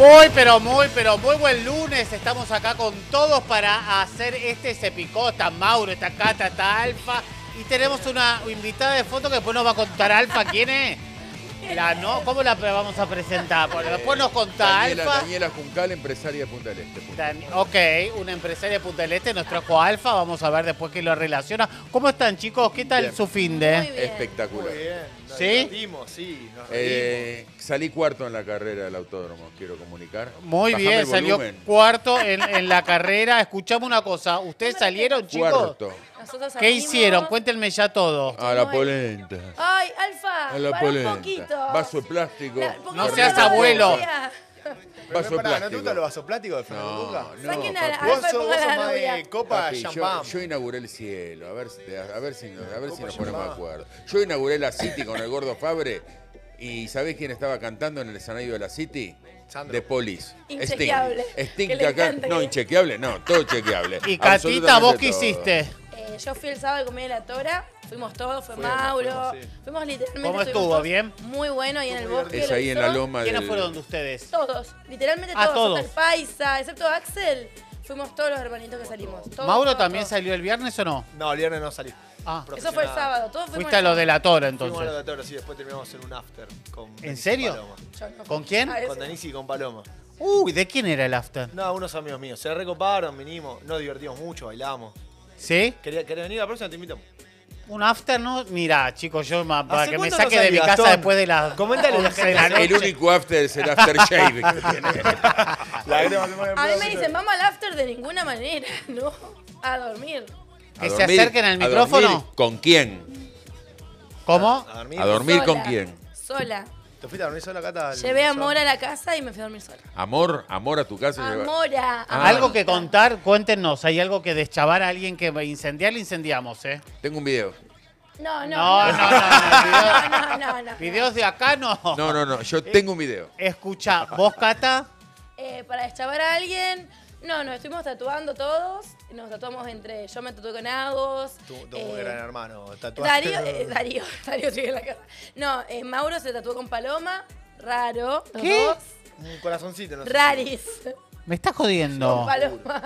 Muy, pero muy, pero muy buen lunes. Estamos acá con todos para hacer este Se Picó. Está Mauro, está Cata, está Alfa. Y tenemos una invitada de foto que después nos va a contar Alfa quién es. La, ¿no? ¿Cómo la vamos a presentar? Porque después nos contá Daniela, Alfa. Daniela Juncal, empresaria de Punta del Este. Punta. Dan- ok, una empresaria de Punta del Este nos trajo Alfa. Vamos a ver después qué lo relaciona. ¿Cómo están, chicos? ¿Qué tal Bien. su fin Muy de? bien. Espectacular. Muy bien. Nos ¿Sí? divertimos, sí, nos. Eh, salí cuarto en la carrera del autódromo, quiero comunicar. Muy Bajame bien, salió cuarto en, en la carrera. Escuchamos una cosa. ¿Ustedes salieron, chicos? Cuarto. ¿Qué hicieron? Cuéntenme ya todo. A la polenta. Ay, Alfa, A la para un polenta. poquito. Vaso plástico. La- ¿por qué No seas lo abuelo. Vaso pará, ¿No te plástico. los vasos plásticos de Fernando No, a- a- Vos sos, vos más de copa Papi, yo, champán. yo inauguré el cielo, a ver, si te- a ver si, nos- a ver si nos ponemos de acuerdo. Yo inauguré la City con el gordo Fabre y ¿sabés quién estaba cantando en el escenario de la City? Sandro. De Polis. Inchequeable. Sting. Sting acá. No, que- inchequeable, no, todo chequeable. Y Catita, ¿vos qué todo. hiciste? Eh, yo fui el sábado al comer de la Tora, fuimos todos, fue Fuimos, Mauro, fuimos, literalmente. ¿Cómo estuvo? todos ¿Bien? Muy bueno, ahí en el bosque. Es lo ahí en la loma ¿Quiénes del- fueron de ustedes? Todos, literalmente Ah, todos, todos. hasta el paisa, excepto Axel, fuimos todos los hermanitos que salimos. todos, ¿Mauro todos, también todos. salió el viernes o no? No, el viernes no salí. Ah, Eso fue el sábado, todos fuimos. fuiste a lo de la Tora Fuimos a entonces. la de Toro, sí, después terminamos en un after. Con Denise y serio? Paloma. Yo no. ¿Con quién? Ah. Con Denise y con Paloma. Uy, ¿de quién era el after? No, unos amigos míos. Se recoparon, vinimos, nos divertimos mucho, bailamos. ¿Sí? ¿Quería, ¿Querés venir la próxima? Te invitamos. ¿Un after no? Mirá, chicos, yo ma- para ¿Hace que me cuánto no saque de mi casa Gastón? después de las Coméntale a la 11 de la gente. El noche. único after es el aftershave que tiene. La crema se pone A mí me dicen, vamos al after de ninguna manera, ¿no? A dormir. A Que se dormir- acerquen al a micrófono. ¿Con quién? ¿Cómo? A dormir. ¿A dormir con quién? Sola. ¿Te fuiste a dormir sola, Cata? Llevé a sábado? Mora a la casa y me fui a dormir sola. Amor, amor a tu casa. lleva- Amora. Ah. Algo que contar, cuéntenos. ¿Hay algo que deschavar a alguien que va a incendiar? Le incendiamos, ¿eh? Tengo un video. No, no. No, no, no, no, no, no. Videos de acá no. No, no, no, yo tengo un video. Escucha, vos, Cata, Eh, para deschavar a alguien, no, nos estuvimos tatuando todos. Nos tatuamos entre. Yo me tatué con Agos. Tu, tu eh, gran hermano. Tatuaje. Darío, eh, Darío, Darío sigue en la casa. No, eh, Mauro se tatuó con Paloma. Raro. ¿Qué? dos. Un corazoncito, no sé. Raris. Me estás jodiendo.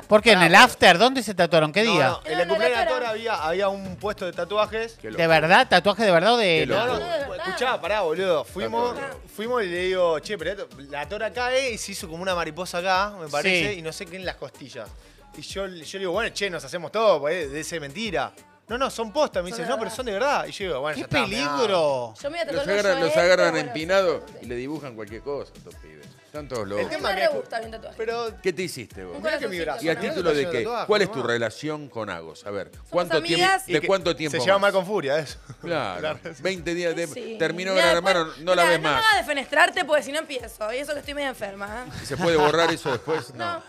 ¿Por qué? ¿En el after? ¿Dónde se tatuaron? ¿Qué No, día? no, en No, no, cumpleaños de la Tora Tora. había, había un puesto de tatuajes. ¿De verdad? ¿Tatuaje de verdad o de. No, no, escuchá, pará, boludo. Fuimos, fuimos y le digo, che, pero esto- la tora cae y se hizo como una mariposa acá, me parece, Sí. y no sé qué en las costillas. Y yo, yo le digo, bueno, che, nos hacemos todo, pues, de ser mentira. No, no, son postas, me Son dice, de no, pero son de verdad. Y yo digo, bueno, ¡Qué ya está, peligro! Yo me iba a Los agarran, los agarran empinados y le dibujan cualquier cosa a estos pibes. Están todos locos. mí tema me gusta bien tatuaje. Pero, ¿Qué te hiciste vos? Un mirá que mi corazoncito, brazo. ¿Y a título de de qué? ¿Cuál es tu relación con Agos? A ver, ¿cuánto tiempo, ¿de cuánto tiempo Se lleva más? mal con furia, eso. Claro, 20 días de... Sí. Terminó Mirá, Gran después- Hermano, no la mirá, ves No más. hagas defenestrarte porque si no empiezo. Y eso que estoy medio enferma. ¿eh? ¿Y ¿Se puede borrar eso después? No.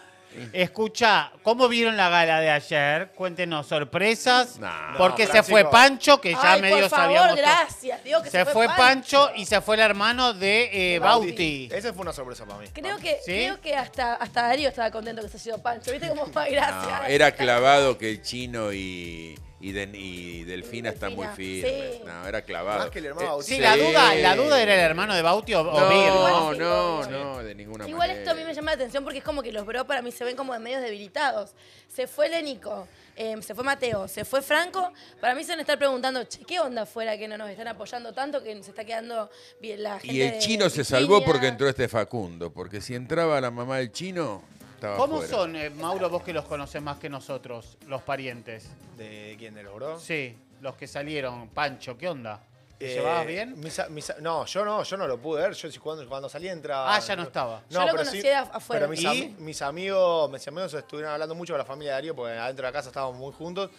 Escucha, ¿cómo vieron la gala de ayer? Cuéntenos sorpresas. Porque No, se fue. Pancho, que ya Ay, medio por favor, sabíamos. gracias. Digo que Se, fue Pancho. y se fue el hermano de eh, Bauti. Esa fue una sorpresa para mí. Creo que, ¿Sí? creo que hasta, hasta Darío estaba contento que se haya sido Pancho. ¿Viste cómo más gracias? No, era clavado que el chino y, y, Delfina están muy sí. No, era clavado. Más que el hermano Eh, Bautista. Sí, la duda, la duda era el hermano de Bauti o, o No, ¿no? No, de ninguna Igual manera. esto a mí me llama la atención porque es como que los bro para mí se ven como de medios debilitados. Se fue Lénico, eh, se fue Mateo, se fue Franco. Para mí se van a estar preguntando, che, ¿qué onda afuera que no nos están apoyando tanto que se está quedando bien la gente Y el de chino se Virginia? salvó porque entró este Facundo, porque si entraba la mamá del chino, estaba ¿Cómo fuera. son, eh, Mauro, vos que los conoces más que nosotros, los parientes? ¿De quién? ¿De los bro? Sí, los que salieron. Pancho, ¿qué onda? ¿Te Eh, llevabas bien? mis mis no, yo no, yo no lo pude ver. Yo sí, cuando, cuando salí entraba. Ah, ya no estaba. Yo lo pero conocí sí- de af- afuera. Pero mis, mis amigos, mis amigos estuvieron hablando mucho con la familia de Darío porque adentro de la casa estábamos muy juntos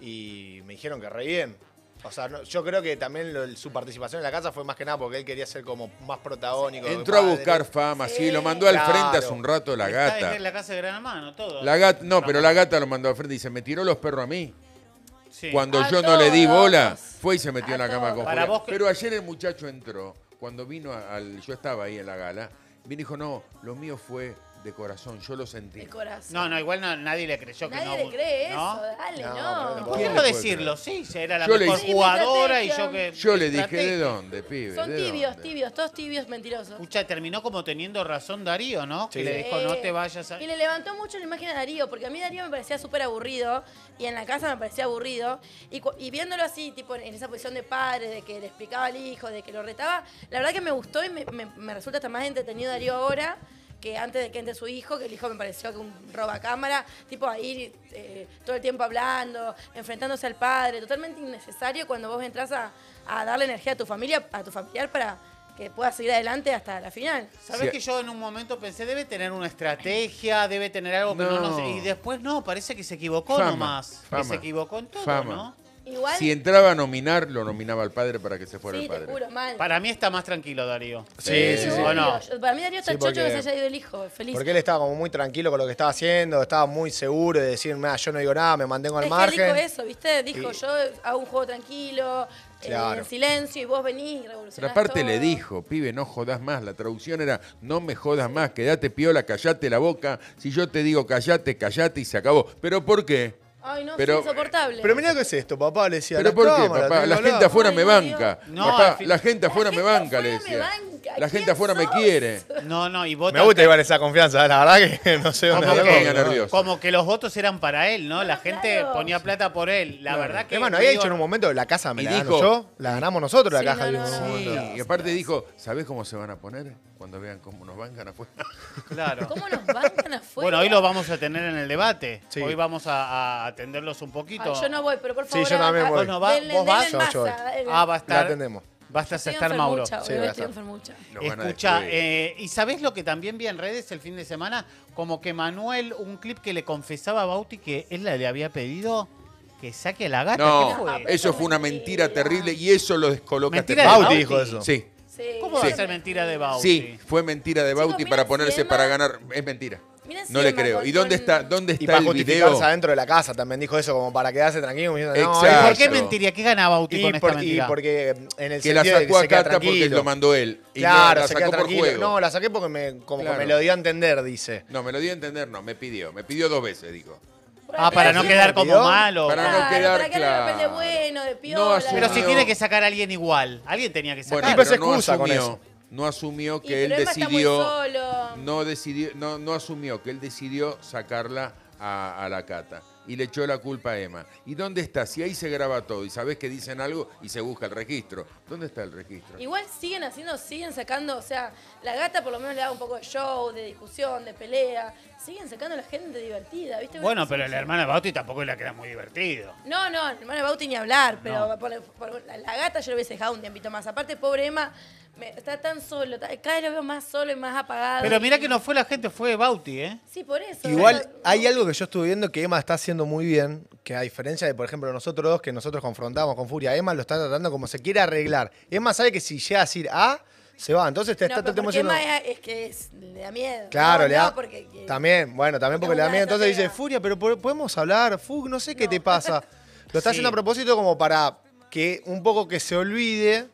y me dijeron que re bien. O sea, no- yo creo que también lo- su participación en la casa fue más que nada porque él quería ser como más protagónico. Entró a buscar fama, sí, Sí. lo mandó al Claro. frente hace un rato la Está gata. en la casa de Gran Hermano, todo. La gata, no, pero la gata lo mandó al frente y dice, me tiró los perros a mí. Sí. Cuando A yo no le di bola, fue y se metió A en la cama todos. con que- Pero ayer el muchacho entró, cuando vino al. Yo estaba ahí en la gala, vino y dijo, no, lo mío fue de corazón, yo lo sentí. De corazón. No, no, igual no- nadie le creyó que Nadie no. le cree ¿no? eso, dale, No, no. pero ¿Por qué ¿Quién no le puede decirlo? Sí, era la Yo le mejor dije- jugadora y yo que. Yo le dije. ¿de dónde, pibe? Son ¿De tibios, dónde? tibios, todos tibios mentirosos. Escucha, terminó como teniendo razón Darío, ¿no? Que Sí. le dijo, no te vayas a. Y le levantó mucho la imagen a Darío, porque a mí Darío me parecía súper aburrido y en la casa me parecía aburrido. Y, cu- y viéndolo así, tipo en esa posición de padre, de que le explicaba al hijo, de que lo retaba, la verdad que me gustó y me, me- me resulta hasta más entretenido Darío ahora que antes de que entre su hijo, que el hijo me pareció que un robacámara, tipo ahí eh, todo el tiempo hablando, enfrentándose al padre, totalmente innecesario cuando vos entras a, a darle energía a tu familia, a tu familiar para que pueda seguir adelante hasta la final. ¿Sabes Sí. que yo en un momento pensé, debe tener una estrategia, debe tener algo que no, No. no sé. Y después no, parece que se equivocó Fama, nomás. Que se equivocó en todo, fama. ¿no? Igual, Si entraba a nominar, lo nominaba al padre para que se fuera sí, el te padre. juro, mal. Para mí está más tranquilo Darío. Sí, sí, sí. ¿O no? Para mí Darío está Sí, chocho porque- que se haya ido el hijo, feliz. Porque él estaba como muy tranquilo con lo que estaba haciendo, estaba muy seguro de decir, mira, yo no digo nada, me mantengo al es que él margen. dijo eso, ¿viste? Dijo, Y- yo hago un juego tranquilo, eh, Claro. en silencio, y vos venís y Pero aparte le dijo, pibe, no jodas más. La traducción era, no me jodas más, quédate piola, callate la boca. Si yo te digo callate, callate y se acabó. ¿Pero por qué? Ay, no, Pero- sí, insoportable. Pero mirá qué es esto, papá, le decía. ¿Pero la por qué, cámara, papá? La gente afuera Ay, me no, banca. No, Papá, al fin- la gente afuera La me gente banca, le afuera me decía. banca. La gente ¿Quién afuera me quiere. No, no, y vos Me gusta igual esa confianza, la verdad que no sé dónde Como la que, nervioso. como que los votos eran para él, ¿no? La No, gente claro. ponía plata por él. La verdad que. Hermano, había dicho en un momento, la casa me Y la gano dijo- yo, la ganamos nosotros la Sí, caja. no, no. Sí, y aparte dijo, ¿sabés cómo se van a poner cuando vean cómo nos bancan afuera? Claro. ¿Cómo nos bancan afuera? Bueno, hoy lo vamos a tener en el debate. Sí. Hoy vamos a, a atenderlos un poquito. Ay, yo no voy, pero por Sí, favor. yo también voy. Vos no vas, denle- vos vas. masa. Ah, va a La estar. atendemos. Vas a Estoy estar Mauro. Sí, hoy voy a estoy enfermucha. Escucha, eh, ¿y sabés lo que también vi en redes el fin de semana? Como que Manuel, un clip que le confesaba a Bauti que él le había pedido que saque a la gata. ¿Qué No, fue? eso fue una mentira terrible y eso lo descoloca. Mentira de. Bauti dijo eso. Sí, Sí, ¿Cómo Sí. va a ser mentira de Bauti? sí, fue mentira de Bauti para ponerse para ganar. Es mentira. No le creo. ¿Y dónde está, dónde Y está para el justificarse video? adentro de la casa también dijo eso, como para quedarse tranquilo. diciendo, Exacto. No, ¿Y por qué mentiría? ¿Qué gana Bauti y, con esta y porque en el Que la sentido de sacó se a Cata porque tranquilo. lo mandó él. Y no, Claro, la se sacó por juego. No, la saqué porque me, como que Claro. me lo dio a entender, dice. No, me lo dio a entender, no, me pidió. Me pidió dos veces, dijo. Ah, para no quedar como malo. Para no Claro, quedar para que hable de repente claro. bueno, de No piola. Pero si No. tiene que sacar a alguien igual. Alguien tenía que Bueno, sacar. Pero no excusa con eso. No asumió Y que él decidió. solo. No decidió, no, no asumió que él decidió sacarla a, a la cata. Y le echó la culpa a Emma. ¿Y dónde está? Si ahí se graba todo y sabes que dicen algo y se busca el registro. ¿Dónde está el registro? Igual siguen haciendo, siguen sacando, o sea, la gata por lo menos le da un poco de show, de discusión, de pelea. Siguen sacando a la gente divertida, ¿viste? Bueno, pero el hermano de Bauti tampoco le queda muy divertido. No, no, el hermano de Bauti ni hablar, pero No. por- por- la, la gata yo lo hubiese dejado un tiempito más. Aparte, pobre Emma, me- está tan solo, cada vez lo veo más solo y más apagado. Pero mira y- que no fue la gente, fue Bauti, ¿eh? Sí, por eso. Igual hay algo que yo estuve viendo que Emma está haciendo muy bien, que a diferencia de, por ejemplo, nosotros dos, que nosotros confrontamos con Furia, Emma lo está tratando como se quiere arreglar. Emma sabe que si llega a decir A, se va. Entonces te No, está pero diciendo... Emma es, es que es- le da miedo. Claro, No, le no, da. porque- que- También, bueno, también porque le da miedo. Entonces dice. Furia, pero po- podemos hablar. Fug, no sé qué te pasa. Lo está Sí. haciendo a propósito como para que un poco que se olvide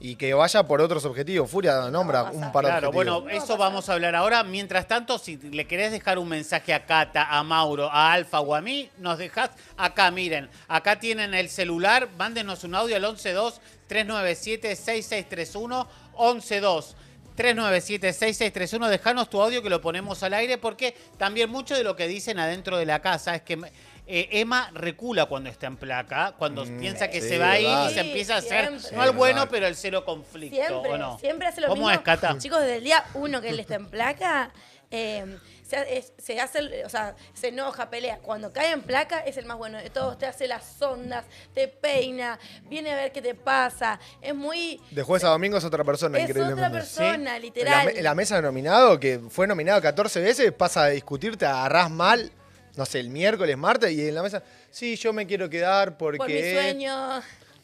y que vaya por otros objetivos. Furia nombra un par de Claro, objetivos. bueno, eso vamos a hablar ahora. Mientras tanto, si le querés dejar un mensaje a Cata, a Mauro, a Alfa o a mí, nos dejás acá, miren. Acá tienen el celular, mándenos un audio al 112-397-6631, 112. 397-6631, dejanos tu audio que lo ponemos al aire porque también mucho de lo que dicen adentro de la casa es que eh, Emma recula cuando está en placa, cuando piensa que sí, se va a ir y se empieza a hacer, Siempre. no al Sí, bueno, pero el cero conflicto, Siempre, ¿o no? siempre hace lo ¿Cómo mismo. es, Cata? Chicos, desde el día uno que él está en placa, eh, se, hace, el- o sea, se enoja, pelea. Cuando cae en placa es el más bueno de todos. Te hace las ondas, te peina, viene a ver qué te pasa. Es muy... De jueves a domingo es otra persona, Es otra persona, literal. la mesa de nominado, que fue nominado 14 veces, pasa a discutirte, agarrás mal, no sé, el miércoles, martes, y en la mesa, sí, yo me quiero quedar porque... por mi sueño.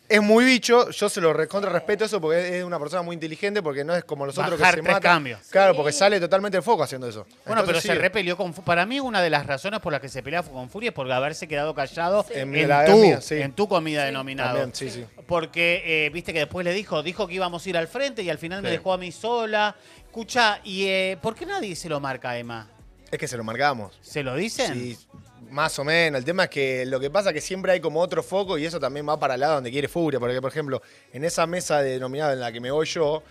Es muy bicho, yo se lo recontra respeto eso porque es una persona muy inteligente porque no es como los otros Bajar que se tres matan. cambios. Claro, Sí. porque sale totalmente el foco haciendo eso. Bueno, Entonces, pero sí, se repelió con Fu- Para mí, una de las razones por las que se pelea con Furia es por haberse quedado callado Sí. en, En la tu, mía, sí. en tu comida. También, sí, sí. Porque, eh, viste que después le dijo, dijo que íbamos a ir al frente y al final me Sí. dejó a mí sola. Escucha, ¿y eh, por qué nadie se lo marca a Emma? Es que se lo marcamos. ¿Se lo dicen? Sí, más o menos. El tema es que lo que pasa es que siempre hay como otro foco y eso también va para el lado donde quiere Furia. Porque, por ejemplo, en esa mesa denominada en la que me voy yo,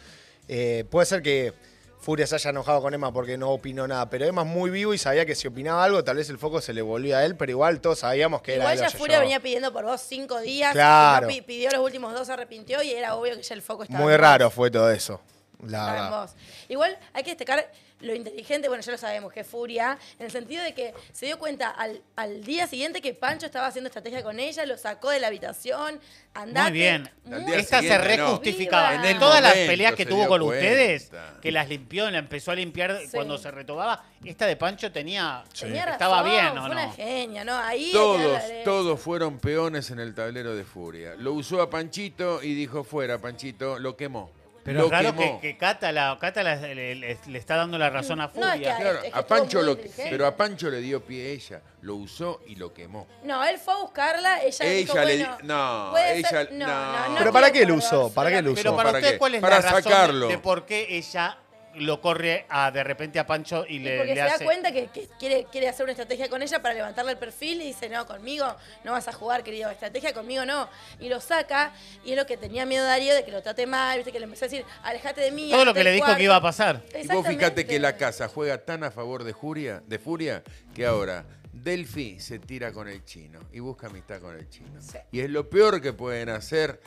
eh, puede ser que Furia se haya enojado con Emma porque no opinó nada. Pero Emma es muy vivo y sabía que si opinaba algo, tal vez el foco se le volvía a él, pero igual todos sabíamos que era Igual ya Furia yo- venía pidiendo por vos cinco días. Claro. no pidió los últimos dos, se arrepintió y era obvio que ya el foco estaba Muy raro fue todo eso. La Estaba. Igual hay que destacar lo inteligente, bueno, ya lo sabemos, que es Furia, en el sentido de que se dio cuenta al, al día siguiente que Pancho estaba haciendo estrategia con ella, lo sacó de la habitación, andate. Muy bien. Muy Esta se no. rejustificaba. Viva. En todas las peleas que tuvo con cuenta. ustedes, que las limpió, la empezó a limpiar Sí. cuando se retobaba, esta de Pancho tenía. Tenía Estaba razón, bien, ¿o fue una no? genia, ¿no? Ahí Todos, todos fueron peones en el tablero de Furia. Lo usó a Panchito y dijo fuera, Panchito, lo quemó. Pero lo es raro que, quemó. que Cata, la, Cata la- le, le- le está dando la razón a No, es Furia. que- Claro, es que a estuvo Pancho muy lo, inteligente. pero a Pancho le dio pie ella, lo usó y lo quemó. No, él fue a buscarla, ella, dijo, Ella le bueno, di- no, puede ella- ser- no, no. no, no Pero ¿para qué lo usó? ¿Para qué lo solamente. Pero para ¿Para usted, qué? ¿cuál es Para la razón de- sacarlo. De, por qué ella lo corre a de repente a Pancho y Y le, porque le se hace... da cuenta que, que quiere, quiere hacer una estrategia con ella para levantarle el perfil y dice, no, conmigo no vas a jugar, querido, estrategia conmigo no. Y lo saca y es lo que tenía miedo Darío de que lo trate mal, viste que le empezó a decir, alejate de mí. Todo lo que le dijo cuarto". que iba a pasar. Y vos fíjate que la casa juega tan a favor de Furia, de Furia que ahora Delphi se tira con el chino y busca amistad con el chino. Sí. Y es lo peor que pueden hacer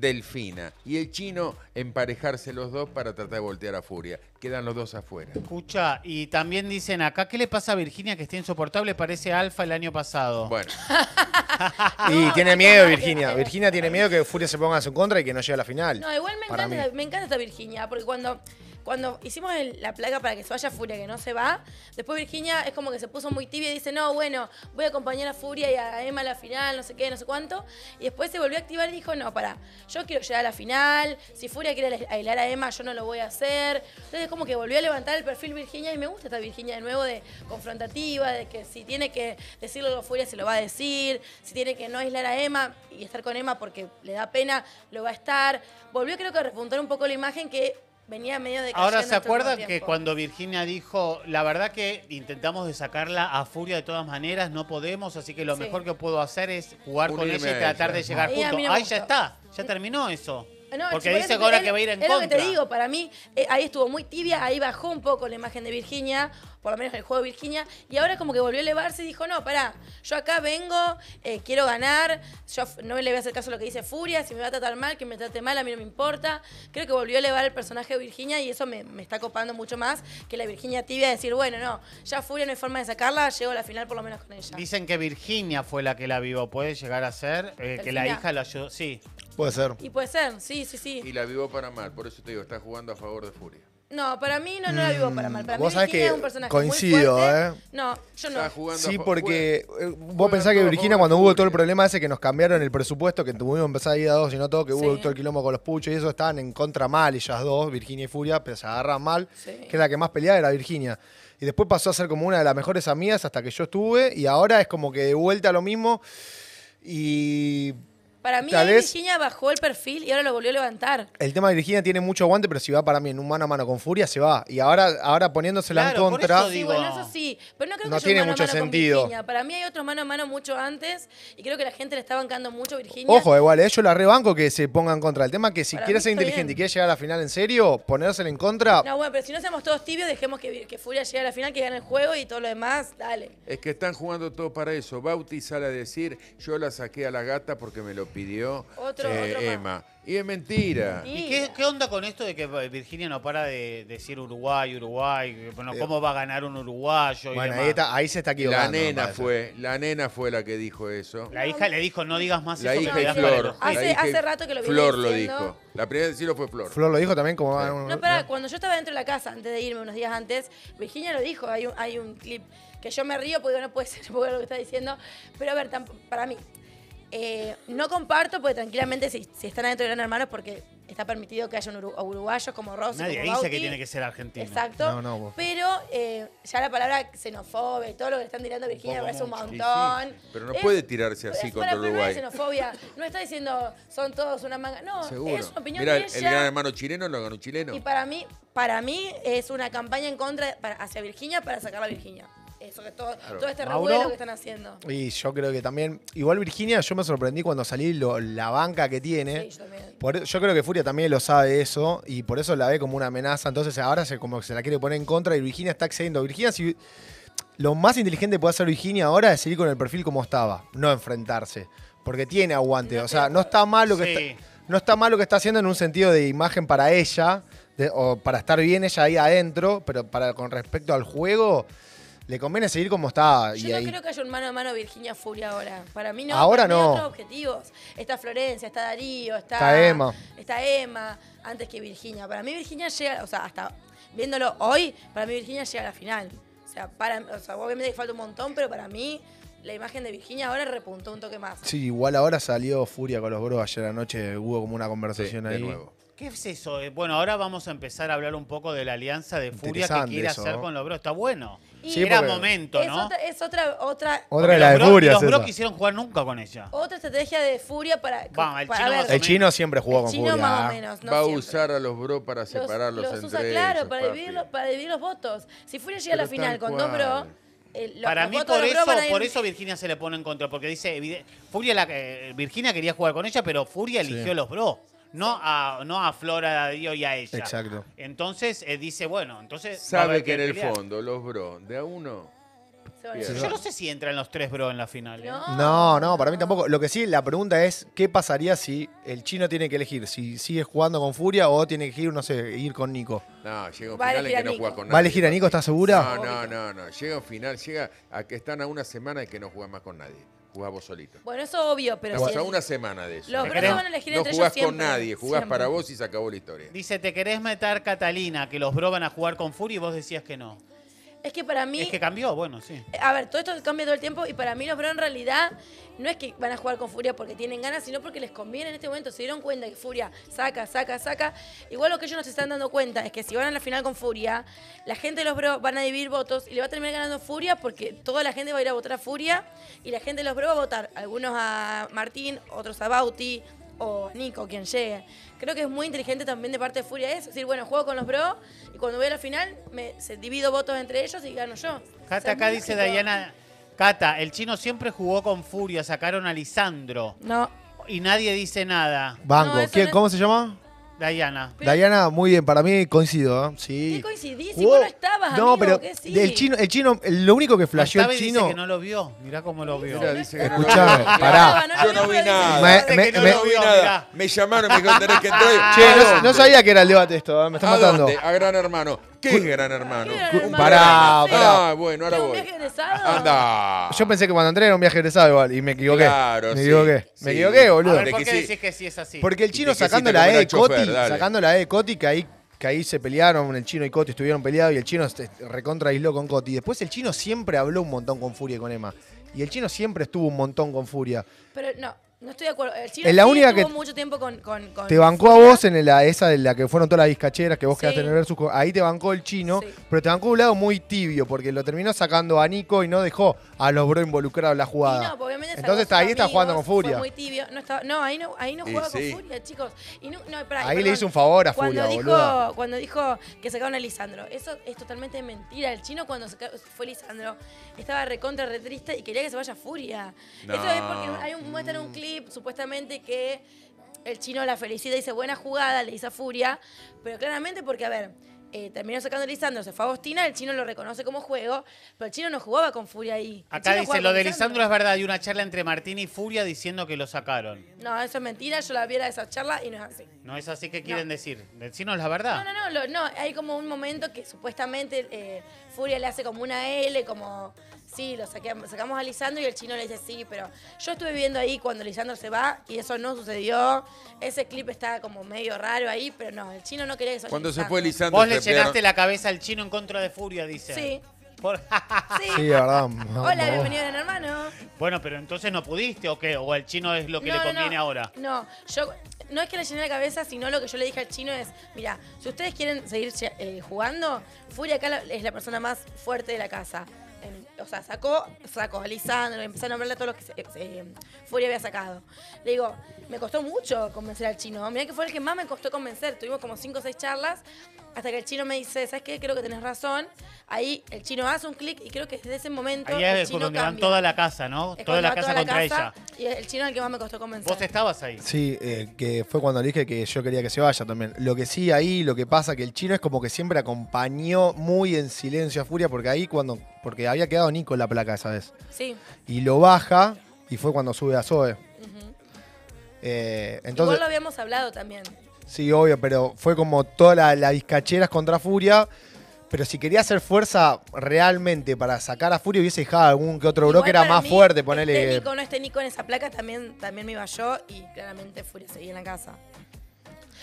Delfina y el chino emparejarse los dos para tratar de voltear a Furia. Quedan los dos afuera. Escucha, y también dicen acá, ¿qué le pasa a Virginia que está insoportable? Parece alfa el año pasado. Bueno, Y No, tiene miedo Virginia. Virginia tiene miedo que Furia se ponga a su contra y que no llegue a la final. No, igual me Para encanta, mí. me encanta esta Virginia, porque cuando, cuando hicimos la placa para que se vaya Furia, que no se va, después Virginia es como que se puso muy tibia y dice, no, bueno, voy a acompañar a Furia y a Emma a la final, no sé qué, no sé cuánto. Y después se volvió a activar y dijo, no, para, yo quiero llegar a la final, si Furia quiere aislar a Emma, yo no lo voy a hacer. Entonces como que volvió a levantar el perfil Virginia y me gusta esta Virginia de nuevo de confrontativa, de que si tiene que decirle a Furia se lo va a decir, si tiene que no aislar a Emma y estar con Emma porque le da pena, lo va a estar. Volvió creo que a repuntar un poco la imagen que venía medio de Ahora se acuerdan que cuando Virginia dijo, la verdad que intentamos de sacarla a Furia de todas maneras, no podemos, así que lo Sí. mejor que puedo hacer es jugar con ella y a tratar de llegar juntos. no Ahí ya está, ya terminó eso. No, Porque por dice eso, ahora él- que va a ir en es contra. lo que te digo, para mí eh, ahí estuvo muy tibia, ahí bajó un poco la imagen de Virginia, por lo menos el juego de Virginia, y ahora como que volvió a elevarse y dijo, no, pará, yo acá vengo, eh, quiero ganar, yo no le voy a hacer caso a lo que dice Furia, si me va a tratar mal, que me trate mal, a mí no me importa. Creo que volvió a elevar el personaje de Virginia y eso me, me está copando mucho más que la Virginia tibia de decir, bueno, no, ya Furia no hay forma de sacarla, llego a la final por lo menos con ella. Dicen que Virginia fue la que la vio, puede llegar a ser, eh, que la hija la ayudó. Sí, Puede ser. Y puede ser, sí, sí, sí. y la vivó para mal, por eso te digo, está jugando a favor de Furia. No, para mí no, no la vivo para mal. Para mí Virginia que es un personaje coincido, muy fuerte. ¿eh? No, yo no. Está jugando a Sí, porque juega- eh, vos pensás que Virginia cuando hubo todo el problema ese que nos cambiaron el presupuesto, que tuvimos que empezar a ir a dos y no todo, que hubo Sí. todo el quilombo con los puchos y eso, estaban en contra mal ellas dos, Virginia y Furia, pero se agarran mal, Sí. que es la que más peleaba era Virginia. Y después pasó a ser como una de las mejores amigas hasta que yo estuve y ahora es como que de vuelta a lo mismo y Para mí Tal ahí vez- Virginia bajó el perfil y ahora lo volvió a levantar. el tema de Virginia tiene mucho aguante, pero si va para mí en un mano a mano con Furia, se va. Y ahora, ahora poniéndosela Claro, en por contra... eso Sí, digo- bueno, eso sí. Pero no creo No que haya un tiene mano a mucho mano con sentido. Virginia. Para mí hay otros mano a mano mucho antes y creo que la gente le está bancando mucho a Virginia. Ojo, igual, eh, yo la rebanco que se pongan contra. El tema es que si Para quiere mí ser está inteligente bien. y quiere llegar a la final en serio, ponérsela en contra, No, bueno, pero si no seamos todos tibios, dejemos que, que Furia llegue a la final, que gane el juego y todo lo demás, dale. Es que están jugando todo para eso. Bauti sale a decir, yo la saqué a la gata porque me lo pidió Otro- eh, otro más. Emma. Y es mentira. Y- ¿Y qué, qué onda con esto de que Virginia no para de decir Uruguay, Uruguay? Bueno, ¿Cómo va a ganar un uruguayo? y bueno, demás? ahí, está- ahí se está La equivocando. me nena fue, la nena fue la que dijo eso. La hija le dijo, no digas más La eso hija y Flor. elegir". Hace- la hija hace rato que lo viene Flor lo diciendo. dijo. La primera en decirlo fue Flor. Flor lo dijo también como... No, para, cuando yo estaba dentro de la casa, antes de irme, unos días antes, Virginia lo dijo, hay un, hay un clip que yo me río porque no puede ser porque lo que está diciendo, pero a ver, para mí, Eh, no comparto, porque tranquilamente si, si están adentro de Gran Hermano es porque está permitido que haya un uru- uruguayos como Rossi, Nadie como dice Bauti. que tiene que ser argentino. Exacto. No, no, vos. pero eh, ya la palabra xenofobia y todo lo que le están tirando a Virginia me parece un. Sí, montón. sí, pero no Es- puede tirarse así es- contra para- pero No es Uruguay. xenofobia. No está diciendo son todos una manga. No, Seguro. es una opinión Mira, de el, ella. el gran hermano chileno lo ganó un chileno. Y para mí, para mí es una campaña en contra para- hacia Virginia para sacar a Virginia. Eso que todo, Claro. todo este Mauro. revuelo que están haciendo. Y yo creo que también, igual Virginia, yo me sorprendí cuando salí lo- la banca que tiene. Sí, yo también. Por- yo creo que Furia también lo sabe eso y por eso la ve como una amenaza. Entonces ahora se, como que se la quiere poner en contra y Virginia está accediendo. Virginia, si, lo más inteligente que puede hacer Virginia ahora es seguir con el perfil como estaba, no enfrentarse. Porque tiene aguante. No o sea, no está mal lo que Sí. está, no está mal lo que está haciendo en un sentido de imagen para ella, de- o para estar bien ella ahí adentro, pero para con respecto al juego, le conviene seguir como está. Yo y no ahí- creo que haya un mano a mano Virginia Furia ahora. Para mí no. Ahora mí hay no. otros objetivos. Está Florencia, está Darío, está, Está Emma. Está Emma, antes que Virginia. Para mí Virginia llega, o sea, hasta viéndolo hoy, para mí Virginia llega a la final. O sea, para, o sea obviamente falta un montón, pero para mí la imagen de Virginia ahora repuntó un toque más. Sí, igual ahora salió Furia con los bros. Ayer anoche hubo como una Sí, conversación de ahí. nuevo. ¿Qué es eso? Eh, Bueno, ahora vamos a empezar a hablar un poco de la alianza de Furia que quiere eso, hacer ¿no? con los bros. Está bueno. Y Sí, Era porque- momento, es, ¿no? otra, es otra, otra, Otra de la de Los bros- Furia. Los esa. quisieron jugar nunca con ella. otra estrategia de Furia para. Vamos, el para chino ver, más o El chino siempre jugó el con chino Furia. más o menos. no Va a siempre. usar a los bros para Los- separarlos los entre usa, claro, ellos, para papi. dividir, los, para dividir los votos. Si Furia llega a la Pero final tal con dos cual. bro, eh, los- Para los mí votos por de los eso, bro van a ir- por eso Virginia se le pone en contra, porque dice, evide- Furia la, eh, Virginia quería jugar con ella, pero Furia eligió Sí. los bros, no a, no a Flora, a Dio y a ella. Exacto. Entonces eh, dice, bueno, entonces Sabe que en el pelear. fondo los bros de a uno. Yo no sé si entran los tres bros en la final. ¿eh? No. No, no, para mí tampoco. Lo que sí, la pregunta es, ¿qué pasaría si el chino tiene que elegir? Si sigue jugando con Furia o tiene que ir, no sé, ir con Nico. No, llega un Va a final en elegir a que no Nico. juega con nadie. ¿Va a elegir a Nico? ¿Estás segura? No, no, no, no. Llega un final, llega a que están a una semana y que no juega más con nadie. Jugás vos solito. Bueno, eso obvio, pero Estamos si a el- una semana de eso. los ¿Me bros van a elegir No entre jugás ellos con siempre. nadie, jugás siempre. para vos y se acabó la historia. Dice, ¿te querés meter Catalina, que los bros van a jugar con Furia y vos decías que no? Es que para mí, Es que cambió, bueno, sí. a ver, todo esto cambia todo el tiempo y para mí los bro en realidad no es que van a jugar con Furia porque tienen ganas, sino porque les conviene en este momento. Se dieron cuenta que Furia saca, saca, saca. Igual lo que ellos no se están dando cuenta es que si van a la final con Furia, la gente de los bro van a dividir votos y le va a terminar ganando Furia porque toda la gente va a ir a votar a Furia y la gente de los bro va a votar. Algunos a Martín, otros a Bauti o Nico, quien llegue. Creo que es muy inteligente también de parte de Furia eso. Es decir, bueno, juego con los bro y cuando voy a la final me se divido votos entre ellos y gano yo. O sea, Cata, acá dice lógico. Diana, Cata, el chino siempre jugó con Furia, sacaron a Lisandro No. y nadie dice nada. Banco. No, ¿Quién- no- ¿Cómo se llama? Diana. Pero- Diana, muy bien, para mí coincido, ¿eh? Sí. ¿Qué coincidís? Si vos no estabas, No, amigo, pero ¿qué sí? el chino, el chino, lo único que flasheó el y dice chino. que no lo vio. Mirá cómo lo vio. Dice que no lo Escuchame, vio. pará. No, Yo no lo vi nada. Me- me- que no me- lo No vi nada. Me llamaron, me dijeron tenés que entrar. Che, ¿A no, no sabía que era el debate esto, ¿eh? me está ¿A matando. dónde? A Gran Hermano. ¿Qué es Gran Hermano? Pará, pará. Ah, bueno, ahora ¿Era un voy. viaje egresado? Anda. Yo pensé que cuando entré era un viaje egresado igual y me equivoqué. Claro, me sí, equivoqué. sí. Me equivoqué, A boludo. ver, De ¿por qué decís que sí es así? Porque el chino te quisiste sacando la comer E de al chofer, Coti, dale. sacando la E de Coti, que ahí, que ahí se pelearon, el chino y Coti estuvieron peleados y el chino se recontra aisló con Coti. Después el chino siempre habló un montón con Furia y con Emma. Y el chino siempre estuvo un montón con Furia. Pero no, no estoy de acuerdo. El chino Es la sí única estuvo que- mucho tiempo con, con, con Te bancó a vos en la, esa de la que fueron todas las discacheras que vos Sí. quedaste en el versus. Ahí te bancó el chino, Sí. pero te bancó de un lado muy tibio porque lo terminó sacando a Nico y no dejó a los bro involucrados en la Y jugada. no, obviamente Entonces ahí sus está jugando con amigos, Furia. Fue muy tibio. No, estaba, no, ahí no, ahí no jugaba sí. con Furia, chicos. Y no, no, pará, Ahí le hizo un favor a cuando Furia, dijo, boluda. Cuando dijo que sacaron a Lisandro, eso es totalmente mentira. El chino cuando saca- fue Lisandro estaba recontra, re triste y quería que se vaya Furia. No. Eso es porque hay un, muestran un clip supuestamente que el chino la felicita y dice buena jugada, le dice a Furia, pero claramente porque, a ver, eh, terminó sacando a Lisandro, se fue a Agostina, el chino lo reconoce como juego, pero el chino no jugaba con Furia ahí. El Acá dice, lo de Lisandro es verdad, hay una charla entre Martín y Furia diciendo que lo sacaron. No, eso es mentira, yo la viera esa charla y no es así. ¿No es así que quieren decir? Decinos la verdad. No, no, no, lo- no, hay como un momento que supuestamente eh, Furia le hace como una L, como, sí, lo saqueamos- sacamos a Lisandro y el chino le dice sí, pero yo estuve viendo ahí cuando Lisandro se va y eso no sucedió. Ese clip está como medio raro ahí, pero no, el chino no quería que se vaya Cuando se Lisandro. fue Lisandro. Vos le se llenaste la cabeza al chino en contra de Furia, dice. Sí, Por- Sí. Sí, de verdad. Hola, bienvenido, gran hermano. bueno, pero entonces no pudiste o qué? ¿O el chino es lo que le conviene no. ahora? No, yo no es que le llené la cabeza, sino lo que yo le dije al chino es, mira, si ustedes quieren seguir eh, jugando, Furia acá la- es la persona más fuerte de la casa. En- o sea, sacó, sacó a Lisandro, empezó a nombrarle a todos los que se- eh, Furia había sacado. Le digo, me costó mucho convencer al chino. Mirá que fue el que más me costó convencer. Tuvimos como cinco o seis charlas hasta que el chino me dice, ¿sabes qué? Creo que tenés razón. Ahí el chino hace un clic y creo que desde ese momento Ahí el es chino donde van toda la casa, ¿no? Es Toda la casa toda contra casa, ella. Y el chino es el que más me costó convencer. Vos estabas ahí. Sí, eh, que fue cuando le dije que yo quería que se vaya también. Lo que sí ahí, lo que pasa, que el chino es como que siempre acompañó muy en silencio a Furia, porque ahí cuando, porque había quedado Nico en la placa esa vez. Sí. Y lo baja, y fue cuando sube a Zoe. ujú. Eh, Igual entonces, lo habíamos hablado también. sí, obvio, pero fue como toda la, la discacheras contra Furia. Pero si quería hacer fuerza realmente para sacar a Furia, hubiese dejado algún que otro bro Igual que era más mí, fuerte, ponele. Esté Nico no esté Nico en esa placa, también, también me iba yo y claramente Furia seguía en la casa.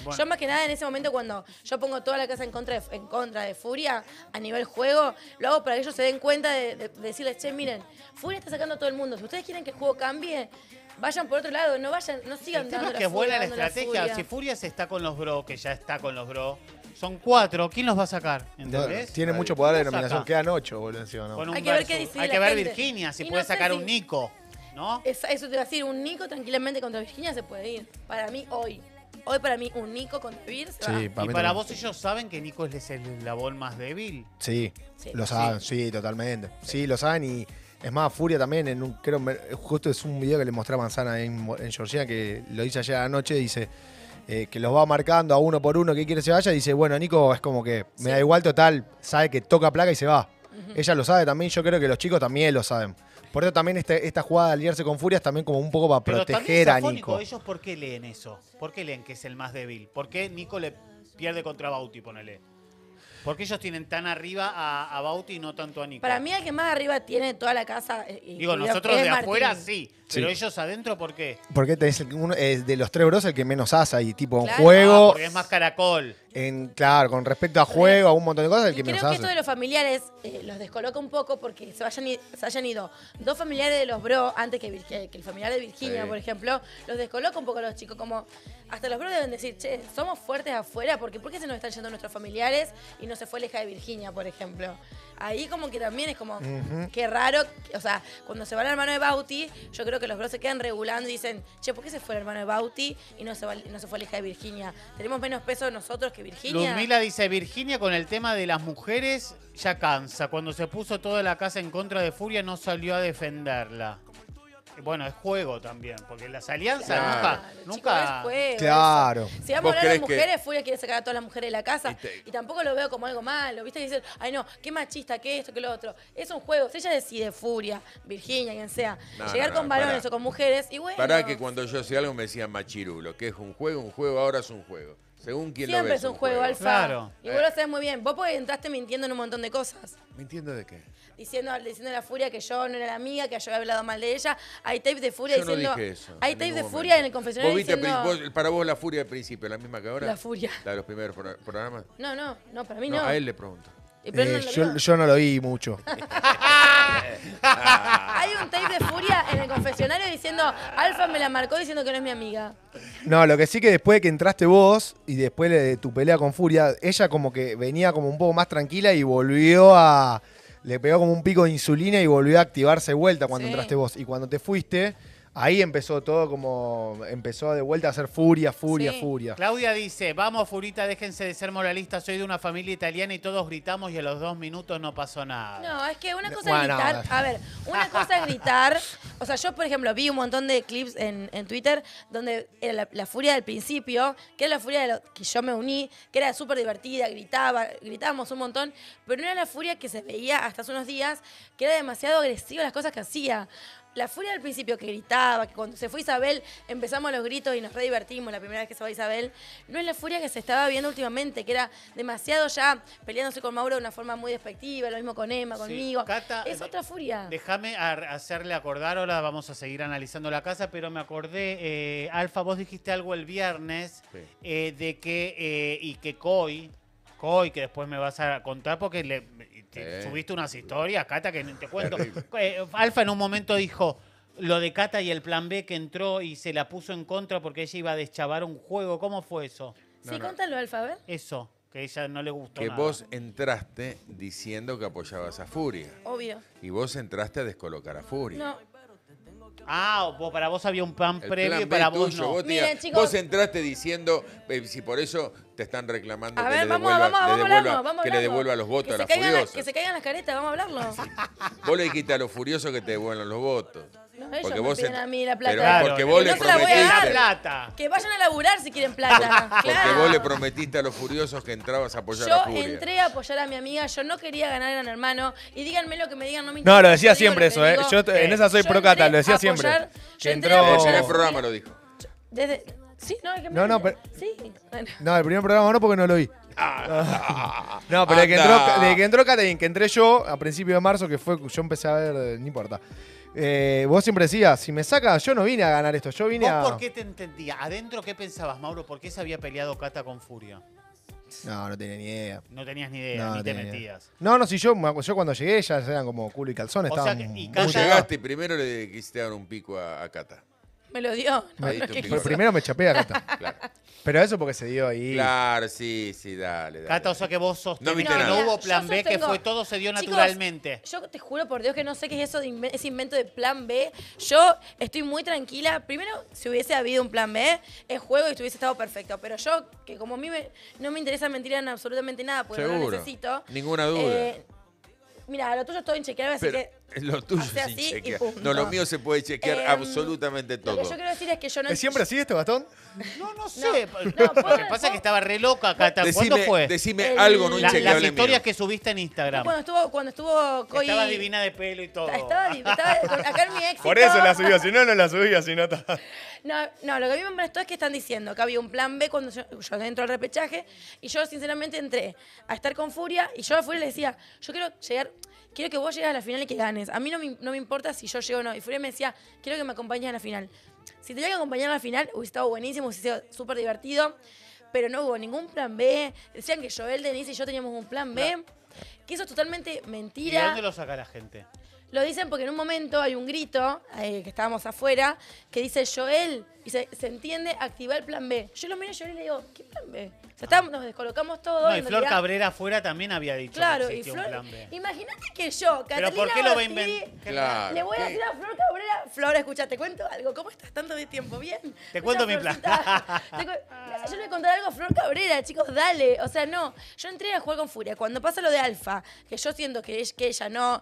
Bueno. Yo más que nada en ese momento cuando yo pongo toda la casa en contra de, en contra de Furia a nivel juego, lo hago para que ellos se den cuenta de, de- de decirles, che, miren, Furia está sacando a todo el mundo. Si ustedes quieren que el juego cambie, vayan por otro lado, no vayan, no sigan El tema dando es que es buena la estrategia. Si Furia se está con los bro, que ya está con los bro, son cuatro. ¿Quién los va a sacar? No, ¿Entendés? tiene mucho poder de ¿Quién los denominación. Quedan ocho, boludo, encima, ¿no? Hay que ver qué decide Hay la que ver gente. Virginia, si Y puede no sacar si- un Nico. ¿No? Es- eso te iba a decir, un Nico tranquilamente contra Virginia se puede ir. Para mí hoy. Hoy para mí un Nico contra Vir se va. Sí, y para mí para también. vos ellos saben que Nico es el eslabón más débil. Sí, Sí. lo saben, sí, totalmente. Sí. lo saben y es más, Furia también, en un, creo, me- justo es un video que le mostré a Manzana en, en Georgia, que lo hice ayer anoche, dice eh, que los va marcando a uno por uno que quiere se vaya, dice, bueno, Nico es como que me Sí. da igual, total, sabe que toca placa y se va. Ella lo sabe también, yo creo que los chicos también lo saben. Por eso también este- esta jugada de aliarse con Furia es también como un poco para Pero también proteger es a. Nico. ¿Ellos por qué leen eso? ¿Por qué leen que es el más débil? ¿Por qué Nico le pierde contra Bauti, ponele? ¿Por qué ellos tienen tan arriba a, a Bauti y no tanto a Nico? Para mí el que más arriba tiene toda la casa. eh, Digo, incluido nosotros es de Martín. afuera sí, pero Sí. ellos adentro, ¿por qué? Porque tenés el- uno, es de los tres bros el que menos asa y tipo en Claro. juego, Ah, porque es más caracol. en, claro, con respecto a juego, a un montón de cosas, el Y que creo menos que hace. esto de los familiares eh, los descoloca un poco porque se, vayan se hayan ido dos familiares de los bro antes que, que- que el familiar de Virginia, Sí. por ejemplo, los descoloca un poco a los chicos. Como hasta los bros deben decir, che, somos fuertes afuera porque ¿por qué se nos están yendo nuestros familiares y no se fue la hija de Virginia, por ejemplo? Ahí como que también es como, Ujú. qué raro, o sea, cuando se va el hermano de Bauti, yo creo que los bros se quedan regulando y dicen, che, ¿por qué se fue el hermano de Bauti y no se, va- no se fue la hija de Virginia? ¿Tenemos menos peso nosotros que Virginia? Ludmila dice, Virginia con el tema de las mujeres ya cansa. Cuando se puso toda la casa en contra de Furia no salió a defenderla. Bueno, es juego también, porque las alianzas Claro. nunca... Chicos, nunca es juego, Claro. eso. Si vamos a ¿Vos hablar de crees que- mujeres, Furia quiere sacar a todas las mujeres de la casa. Y te- Y tampoco lo veo como algo malo. ¿Viste? Dicen, ay no, qué machista, qué esto, qué lo otro. Es un juego. Si ella decide, Furia, Virginia, quien sea, No, llegar no, no, con varones pará. o con mujeres, y bueno. Para que cuando yo hacía algo me decían machirulo, que es un juego, un juego, ahora es un juego. Según quien lo Siempre ve. es un juego, Alfa. Claro. Y vos lo sabés muy bien. Vos porque entraste mintiendo en un montón de cosas. ¿Me entiendo de qué? Diciendo, diciendo a la Furia que yo no era la amiga, que yo había hablado mal de ella. Hay tape de Furia Yo no diciendo. dije eso. hay en tape ningún de momento. Furia en el confesionario ¿Vos viste, diciendo. vos- para vos la furia del principio, la misma que ahora? La Furia. La de los primeros pro- programas. No, no, no, para mí No, no. a él le pregunto. Eh, no lo yo, no lo vi mucho. Hay un tape de Furia en el confesionario diciendo, Alfa me la marcó diciendo que no es mi amiga. No, lo que sí que después de que entraste vos y después de tu pelea con Furia, ella como que venía como un poco más tranquila y volvió a... Le pegó como un pico de insulina y volvió a activarse de vuelta cuando Sí. entraste vos. Y cuando te fuiste, ahí empezó todo como... Empezó de vuelta a ser furia, furia, Sí. furia. Claudia dice, vamos Furita, déjense de ser moralistas, soy de una familia italiana y todos gritamos y a los dos minutos no pasó nada. No, es que una cosa Bueno, es gritar. no. A ver, una cosa es gritar. O sea, yo, por ejemplo, vi un montón de clips en, en Twitter donde era la, la furia del principio, que era la furia de lo que yo me uní, que era súper divertida, gritaba, gritábamos un montón, pero no era la furia que se veía hasta hace unos días, que era demasiado agresiva las cosas que hacía. La furia del principio que gritaba, que cuando se fue Isabel empezamos los gritos y nos re divertimos la primera vez que se va Isabel, no es la furia que se estaba viendo últimamente, que era demasiado ya peleándose con Mauro de una forma muy despectiva, lo mismo con Emma, Sí, conmigo. Cata, es otra furia. Déjame hacerle acordar, ahora vamos a seguir analizando la casa, pero me acordé, eh, Alfa, vos dijiste algo el viernes Sí. eh, de que, eh, y que Coy, Coy, que después me vas a contar porque le, Sí. subiste unas historias, Cata, que te cuento. Eh, Alfa en un momento dijo lo de Cata y el plan B que entró y se la puso en contra porque ella iba a deschavar un juego. ¿Cómo fue eso? Sí, contalo, Alfa, a ver. Eso, que a ella no le gustó Que nada. vos entraste diciendo que apoyabas a Furia. Obvio. Y vos entraste a descolocar a Furia. No, Ah, vos- para vos había un plan El previo plan y B para vos tuyo, no. vos, Miren, chicos. vos entraste diciendo, eh, si por eso te están reclamando a que, ver, le, vamos, devuelva, a a los votos Que a se la caigan la- furiosa. Que se caigan las caretas, vamos a hablarlo. Vos le dijiste a los furiosos que te devuelvan los votos. No, ellos Porque me vos piden en- a mí la plata. Pero Claro, porque que vos no le se la voy a prometiste. dar. plata. Que vayan a laburar si quieren plata. Porque claro. vos le prometiste a los furiosos que entrabas a apoyar a Yo Furia. entré a apoyar a mi amiga, yo no quería ganar a mi hermano. Y díganme lo que me digan, no me interesa. No, lo decía Yo siempre eso, ¿eh? Yo en esa soy Yo pro Cata, entré lo decía a siempre. yo entré entró- a En apoyar a el programa lo dijo. Desde... Sí, no, es que me- No, no, pero- Sí. Bueno. No, el primer programa no porque no lo vi. No, pero de que, Anda. entró, de que entró Catherine, que entré yo a principios de marzo, que fue, yo empecé a ver, eh, no importa. Eh, vos siempre decías, si me sacas, yo no vine a ganar esto, yo vine ¿Vos a... por qué te entendía? ¿Adentro qué pensabas, Mauro? ¿Por qué se había peleado Cata con Furia? No, no tenía ni idea. No tenías ni idea, No, ni no te tenía ni idea. metías. No, no, si yo, yo cuando llegué ya eran como culo y calzón, O sea estaban que- y muy Cata- Vos Cata- llegaste y primero le quisiste dar un pico a, a Cata. Me lo dio. No, no. Pero primero me chapé a Cata. Claro. Pero eso porque se dio ahí. Claro, sí, sí, dale, dale. Cata, o sea que vos sostenés No viste que no hubo plan yo B, que sostengo- fue todo se dio Chicos, naturalmente. Yo te juro por Dios que no sé qué es eso de ese invento de plan B. Yo estoy muy tranquila. Primero, si hubiese habido un plan B, es juego y estuviese estado perfecto. Pero yo, que como a mí me- no me interesa mentir en absolutamente nada, porque no lo Seguro. necesito. Ninguna duda. eh, mira, lo tuyo es todo inchequeable, así Pero que. Lo tuyo hace es así y chequear. punto. No, lo mío se puede chequear Em, absolutamente Lo todo. que yo quiero decir es que yo no. ¿Es siempre así este bastón? No, no sé. no, Lo ¿puedo- que pasa es que estaba re loca, Cata. ¿Cuándo Decime, fue? decime El- algo no La- La- las inchequeable historias mío. que subiste en Instagram. Cuando estuvo, cuando estuvo Coy. Estaba divina de pelo y todo. Estaba, di- estaba con- acá en mi éxito. Por eso la subió, si no, no la subía, si no está. No, no, lo que a mí me molestó es que están diciendo que había un plan B cuando yo, yo entro al repechaje y yo sinceramente entré a estar con Furia y yo a Furia le decía, yo quiero llegar, quiero que vos llegues a la final y que ganes. A mí no me, no me importa si yo llego o no. Y Furia me decía, quiero que me acompañes a la final. Si tenía que acompañar a la final, hubiese estado buenísimo, hubiese sido súper divertido, pero no hubo ningún plan B. Decían que Joel, Denise y yo teníamos un plan B. Que eso es totalmente ¿Y de mentira. dónde lo saca la gente? Lo dicen porque en un momento hay un grito, eh, que estábamos afuera, que dice Joel, y se, se entiende, activa el plan B. Yo lo miro a Joel y le digo, ¿qué plan B? O sea, estábamos- nos descolocamos todo. No, y en Flor realidad- Cabrera afuera también había dicho Claro, que y existía Flor. un plan B. Imagínate que yo, Catalina Pero ¿por qué lo va a Ortiz, inventar? Claro. Le voy a ¿qué? decir a Flor Cabrera, Flor, escucha, te cuento algo. ¿Cómo estás tanto de tiempo? ¿Bien? Te cuento mi Florcita. plan. Te cu- yo le voy a contar algo a Flor Cabrera, chicos, dale. O sea, no. Yo entré a jugar con Furia. Cuando pasa lo de Alfa, que yo siento que, es- que ella no,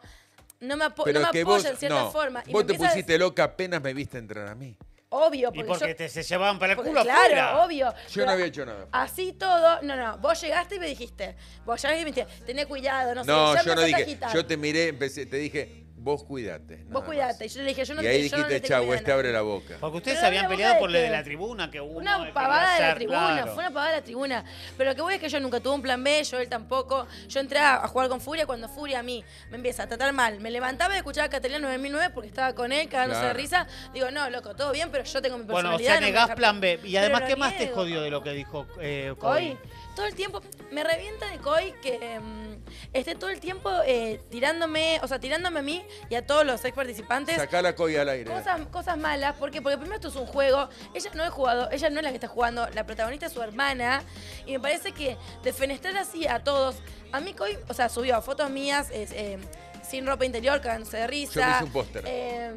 no me, apo- Pero no me apoya vos, en cierta no, forma. y vos te a pusiste loca apenas me viste entrar a mí. Obvio, Y porque, porque yo, te, se llevaban para el porque culo claro, afuera. obvio. Yo Pero no había hecho nada. Así todo, no, no, vos llegaste y me dijiste, vos llegaste y me dijiste, tené cuidado, no, No, sé, ya yo no dije. agitar. Yo te miré, empecé, te dije, vos cuidate. Vos cuidate. Y yo le dije, yo no y ahí yo no le dijiste, tengo chau, miedo a este nadie". abre la boca. Porque ustedes Pero se habían la boca peleado de por lo de la tribuna, que uno Una pavada de la tribuna, claro. fue una pavada de la tribuna. Pero lo que voy es que yo nunca tuve un plan B, yo él tampoco. Yo entré a a jugar con Furia cuando Furia a mí me empieza a tratar mal. Me levantaba y escuchaba a Catalina 9009 porque estaba con él, cagándose de Claro. risa. Digo, no, loco, todo bien, pero yo tengo mi Bueno, o personalidad. sea, no me negás deja- plan B. Y Pero además, lo ¿qué más te niego. jodió de lo que dijo eh, Coy, Coy? Todo el tiempo, me revienta de Coy que mm, esté todo el tiempo eh, tirándome, o sea, tirándome a mí y a todos los ex participantes. Sacá la colla al aire. Cosas, cosas malas, ¿por qué? Porque primero esto es un juego, ella no es jugado, ella no es la que está jugando, la protagonista es su hermana, y me parece que defenestrar así a todos, a mí Coy, o sea, subió fotos mías es, eh, sin ropa interior, cagándose de risa. Yo hice un póster. Eh,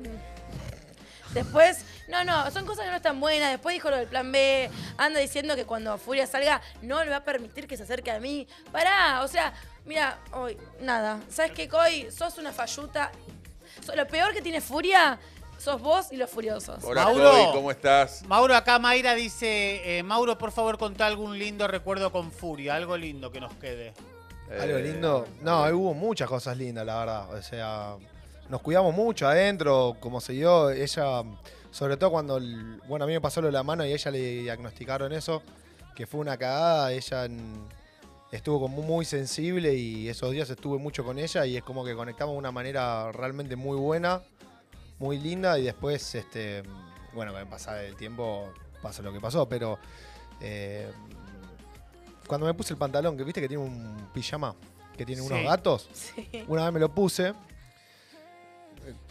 Después, no, no, son cosas que no están buenas. Después dijo lo del plan B. Anda diciendo que cuando Furia salga no le va a permitir que se acerque a mí. Pará, o sea, mira, hoy, nada. ¿Sabes qué, Coy? Sos una falluta. So- lo peor que tiene Furia sos vos y los furiosos. Hola, Mauro. ¿cómo estás? Mauro, acá Mayra dice, eh, Mauro, por favor, contá algún lindo recuerdo con Furia, algo lindo que nos quede. Algo Eh, lindo. No, hubo muchas cosas lindas, la verdad. O sea, nos cuidamos mucho adentro, como se dio. Ella, sobre todo cuando, el- bueno, a mí me pasó lo de la mano y ella le diagnosticaron eso, que fue una cagada. Ella en- estuvo como muy sensible y esos días estuve mucho con ella y es como que conectamos de una manera realmente muy buena, muy linda y después, este, bueno, con el pasar del tiempo pasa lo que pasó, pero... eh, cuando me puse el pantalón, que viste que tiene un pijama, que tiene Sí. unos gatos. Sí. Una vez me lo puse,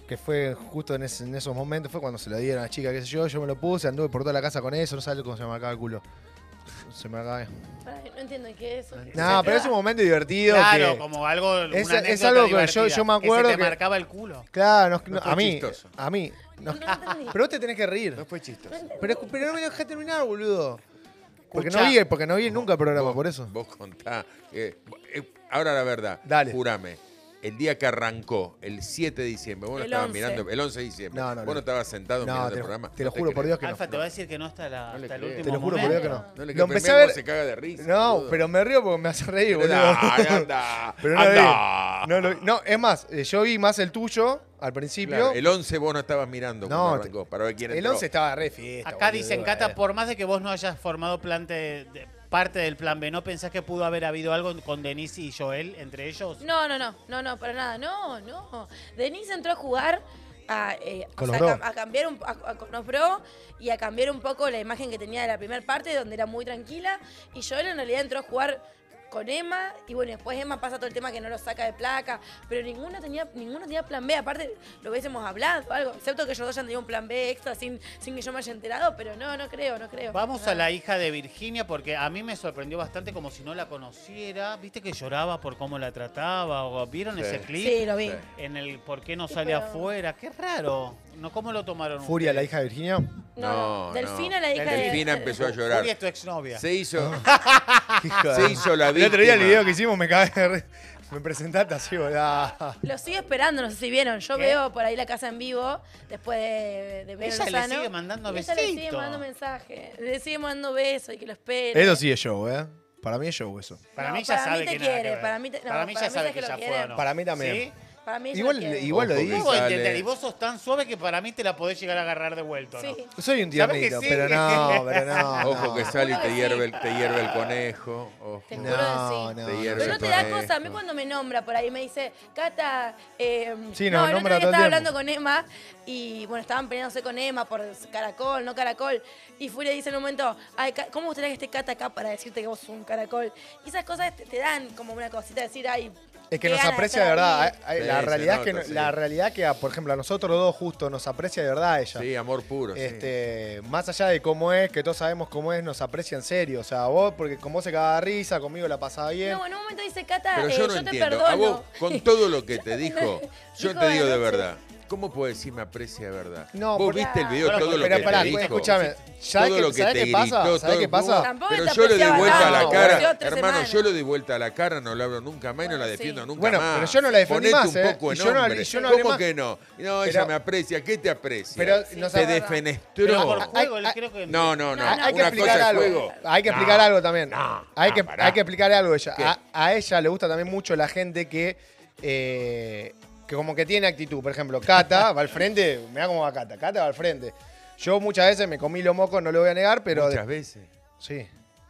que fue justo en, ese- en esos momentos, fue cuando se lo dieron a la chica, qué sé yo, yo me lo puse, anduve por toda la casa con eso, no sabes cómo se me marcaba el culo. Se me marcaba. Pará, no entiendo qué es eso. No, pero es un momento divertido Claro, que... como algo. Es- una es algo que yo- me Que acuerdo se te que- marcaba el culo. Claro, no- No no, fue a mí, chistoso. a mí. no- pero vos te tenés que reír. No fue chistoso. Pero, pero no me dejás terminar, boludo. Porque no vi, porque no vi nunca el programa, Vos- por eso. Vos contá. eh, eh, ahora la verdad. Dale. Jurame. El día que arrancó, el 7 de diciembre, vos no El estabas 11. mirando, el 11 de diciembre, No, no, vos no. no estabas sentado No, mirando te el programa. te lo No juro por. Dios que no. Alfa te va a decir que no hasta, la, No hasta el último Te lo juro por momento. Dios que no. No le Lo empecé a ver- se caga de risa. No, boludo. pero me río porque me hace reír, Pero boludo. dale, anda, Pero no anda. No, lo. No, es más, eh, yo vi más el tuyo al principio. Claro, el 11 vos no estabas mirando No, arrancó, para ver quién el entró. 11 estaba re fiesta. Acá boludo, dicen, Cata, eh. por más de que vos no hayas formado plan de- de- parte del plan B, ¿no pensás que pudo haber habido algo con Denise y Joel entre ellos? No, no, no, no, no, para nada. No, no. Denise entró a jugar a, eh, o sea, a, cambiar un, a, a- con los bro y a cambiar un poco la imagen que tenía de la primera parte, donde era muy tranquila. Y Joel en realidad entró a jugar con Emma y bueno, después Emma pasa todo el tema que no lo saca de placa, pero ninguno tenía ninguno tenía plan B, aparte lo hubiésemos hablado o algo, excepto que ellos dos hayan tenido un plan B extra sin, sin que yo me haya enterado, pero no, no creo, no creo. Vamos No. a la hija de Virginia porque a mí me sorprendió bastante como si no la conociera. ¿Viste que lloraba por cómo la trataba? ¿O ¿Vieron Sí. ese clip? Sí, lo vi. Sí. En el por qué no Sí, sale pero- afuera. Qué raro. ¿No, ¿Cómo lo tomaron Furia, la hija de Virginia. No, No, no. Delfina, la hija de... Delfina empezó a llorar. Furia es tu exnovia. Se hizo, Hija se hizo la El otro día el video que hicimos me cagué de re- Me presentaste así, boludo. Lo sigo esperando, no sé si vieron. Yo ¿Qué? veo por ahí la casa en vivo después de, de ver Ella le Lozano, sigue mandando y ella le sigue besitos. mandando mensajes. Le sigue mandando besos y que lo espere. Eso sí es show, ¿eh? Para mí es show eso. Para No, mí ya para sabe mí te que nada que quiere, ver. para mí te- no, para mí para ya mí sabe que que ya lo fue quiere. o no. Para mí también. ¿Sí? Para mí ella Igual, lo igual lo entender, y vos sos tan suave que para mí te la podés llegar a agarrar de vuelto, ¿no? Sí. Soy un ¿Sabes que tiernito, sí? pero no, pero no. Ojo no. que sale y te hierve, el, te hierve el conejo. Ojo. Te No, que sí. no, Te no. hierve Pero no te da conejo. cosa. A mí cuando me nombra por ahí me dice, Cata, eh, Sí, no, el otro nombra día todo el estaba hablando con Emma y bueno, estaban peleándose con Emma por caracol, no caracol. Y Furia dice en un momento, ay, Ca- ¿cómo gustaría que esté Cata acá para decirte que vos sos un caracol? Y esas cosas te, te dan como una cosita de decir, ay, Es que nos aprecia de verdad. Sí, La realidad es que nota, no- sí. la realidad que a, por ejemplo a nosotros dos justo nos aprecia de verdad ella. Sí, amor puro. sí. Este, más allá de cómo es, que todos sabemos cómo es, nos aprecia en serio. O sea, vos, porque con vos se cagaba de risa, conmigo la pasaba bien. No, en un momento dice, Cata, Pero eh, yo no te entiendo. perdono. A vos, con todo lo que te dijo, yo Dijo te digo de anoche. verdad. ¿Cómo puedes decir me aprecia de verdad? No, vos porque- viste el video, Pero- todo lo pero que pará, te dijo. escúchame, ¿sabés todo qué- lo que sabés te qué pasa? gritó, ¿Sabés todo- qué pasa? Tampoco Pero te yo le doy apreciaba vuelta a la tanto, cara. tres Hermano, semanas. yo le doy vuelta a la cara, no le hablo nunca más y no la Bueno, defiendo sí. nunca Bueno, más. pero yo no la defendí Ponete más, un ¿eh? poco Y en yo no- hombre. yo no hablé ¿Cómo más. que no? No, ella Pero- me aprecia. ¿Qué te aprecia? Pero nos te agarra- defenestró. Pero por Hay- juego, hay- él creo que... No, no, no. Hay que Una explicar es algo. juego. Hay que explicar No, algo también. no, hay, no, que, pará. hay que explicar algo ella. ¿Qué? A, a ella le gusta también mucho la gente que, eh, que como que tiene actitud. Por ejemplo, Cata va al frente. Mirá cómo va Cata. Cata va al frente. Yo muchas veces me comí los mocos, no lo voy a negar, pero. Muchas veces. Sí.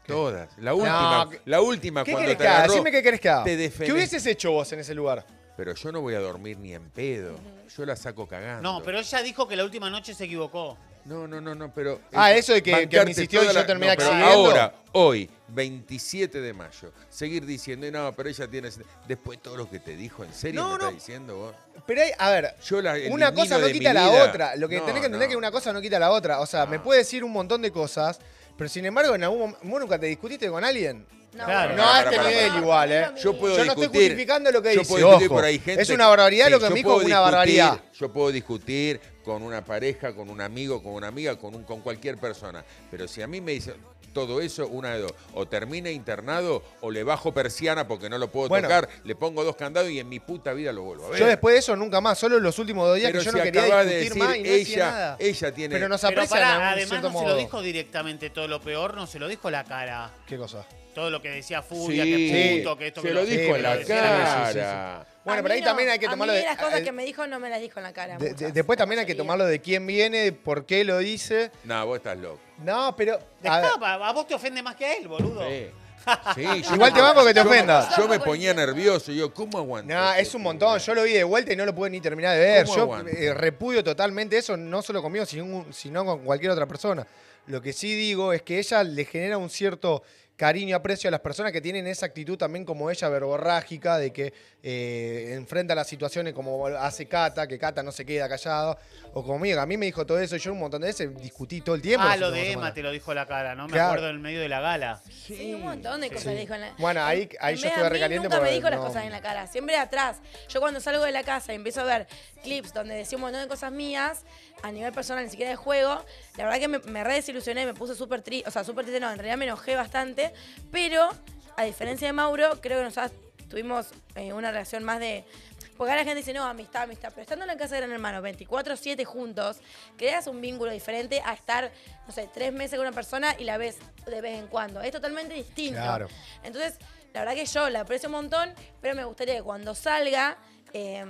Todas. La última, la última ¿Qué cuando te que haga? agarró, Decime qué querés que haga. te ¿Qué hubieses hecho vos en ese lugar? Pero yo no voy a dormir ni en pedo. Yo la saco cagando. No, pero ella dijo que la última noche se equivocó. No, no, no, no, pero. Ah, eso de que- que me insistió y yo terminé accediendo. Ahora, hoy, 27 de mayo, seguir diciendo, "Y no, pero ella tiene. Después de todo lo que te dijo, ¿en serio No, me no. estás diciendo vos? Pero hay, a ver, Yo la, una cosa no quita la vida- otra. Lo que No, tenés que entender no. es que una cosa no quita la otra. O sea, No. me puede decir un montón de cosas, pero sin embargo, en algún momento. ¿Vos nunca te discutiste con alguien? No, Claro. No a este nivel igual, ¿eh? Yo puedo Yo no estoy justificando lo que yo dice, puedo discutir, ojo. pero hay gente Es una barbaridad Sí, lo que yo me dijo, puedo una discutir, barbaridad. Yo puedo discutir con una pareja, con un amigo, con una amiga, con, un, con cualquier persona. Pero si a mí me dice todo eso, una de dos. O termina internado o le bajo persiana porque no lo puedo Bueno. tocar, le pongo dos candados y en mi puta vida lo vuelvo a ver. Yo después de eso nunca más, solo los últimos dos días pero que yo si no quería acabas de discutir decir, más y no decía ella, nada. ella tiene... Pero nos Pero en un además no se lo dijo directamente todo lo peor, no se lo dijo la cara. ¿Qué cosa? Todo lo que decía Furia, Sí, que puto, que esto, se que lo otro. dijo en la pero decía- sí, sí, sí, cara. Bueno, A pero mí ahí también hay que A tomarlo mí de. las cosas que me dijo no me las dijo en la cara. de- de- muchas. después también hay que tomarlo de quién viene, por qué lo dice. No, vos estás loco. No, pero. a pa- a vos te ofende más que a él, boludo. Sí. Igual te banco que te yo me- ofenda. Yo me ponía nervioso. Yo, ¿cómo aguanto? No, es un montón. Yo lo vi de vuelta y no lo pude ni terminar de ver. ¿Cómo Yo eh, repudio totalmente eso, no solo conmigo, sino, sino con cualquier otra persona. Lo que sí digo es que ella le genera un cierto cariño y aprecio a las personas que tienen esa actitud también como ella, verborrágica, de que eh, enfrenta las situaciones como hace Cata, que Cata no se queda callado, o conmigo. A mí me dijo todo eso, y yo un montón de veces discutí todo el tiempo. Ah, las lo de Emma te lo dijo la cara, ¿no? Me acuerdo en medio de la gala. Sí, un montón de cosas dijo en la Bueno, ahí- ahí En yo estuve recaliente Nunca me dijo las no- cosas en la cara, siempre atrás. Yo cuando salgo de la casa y empiezo a ver clips donde decía un montón de cosas mías, a nivel personal, ni siquiera de juego, la verdad que me, me re desilusioné, me puse súper triste, o sea, súper triste no, en realidad me enojé bastante, pero a diferencia de Mauro, creo que nosotros tuvimos eh, una relación más de... Porque ahora la gente dice, no, amistad, amistad. Pero estando en la casa de Gran Hermano 24-7 juntos, creas un vínculo diferente a estar, no sé, tres meses con una persona y la ves de vez en cuando. Es totalmente distinto. Claro. Entonces, la verdad que yo la aprecio un montón, pero me gustaría que cuando salga, eh,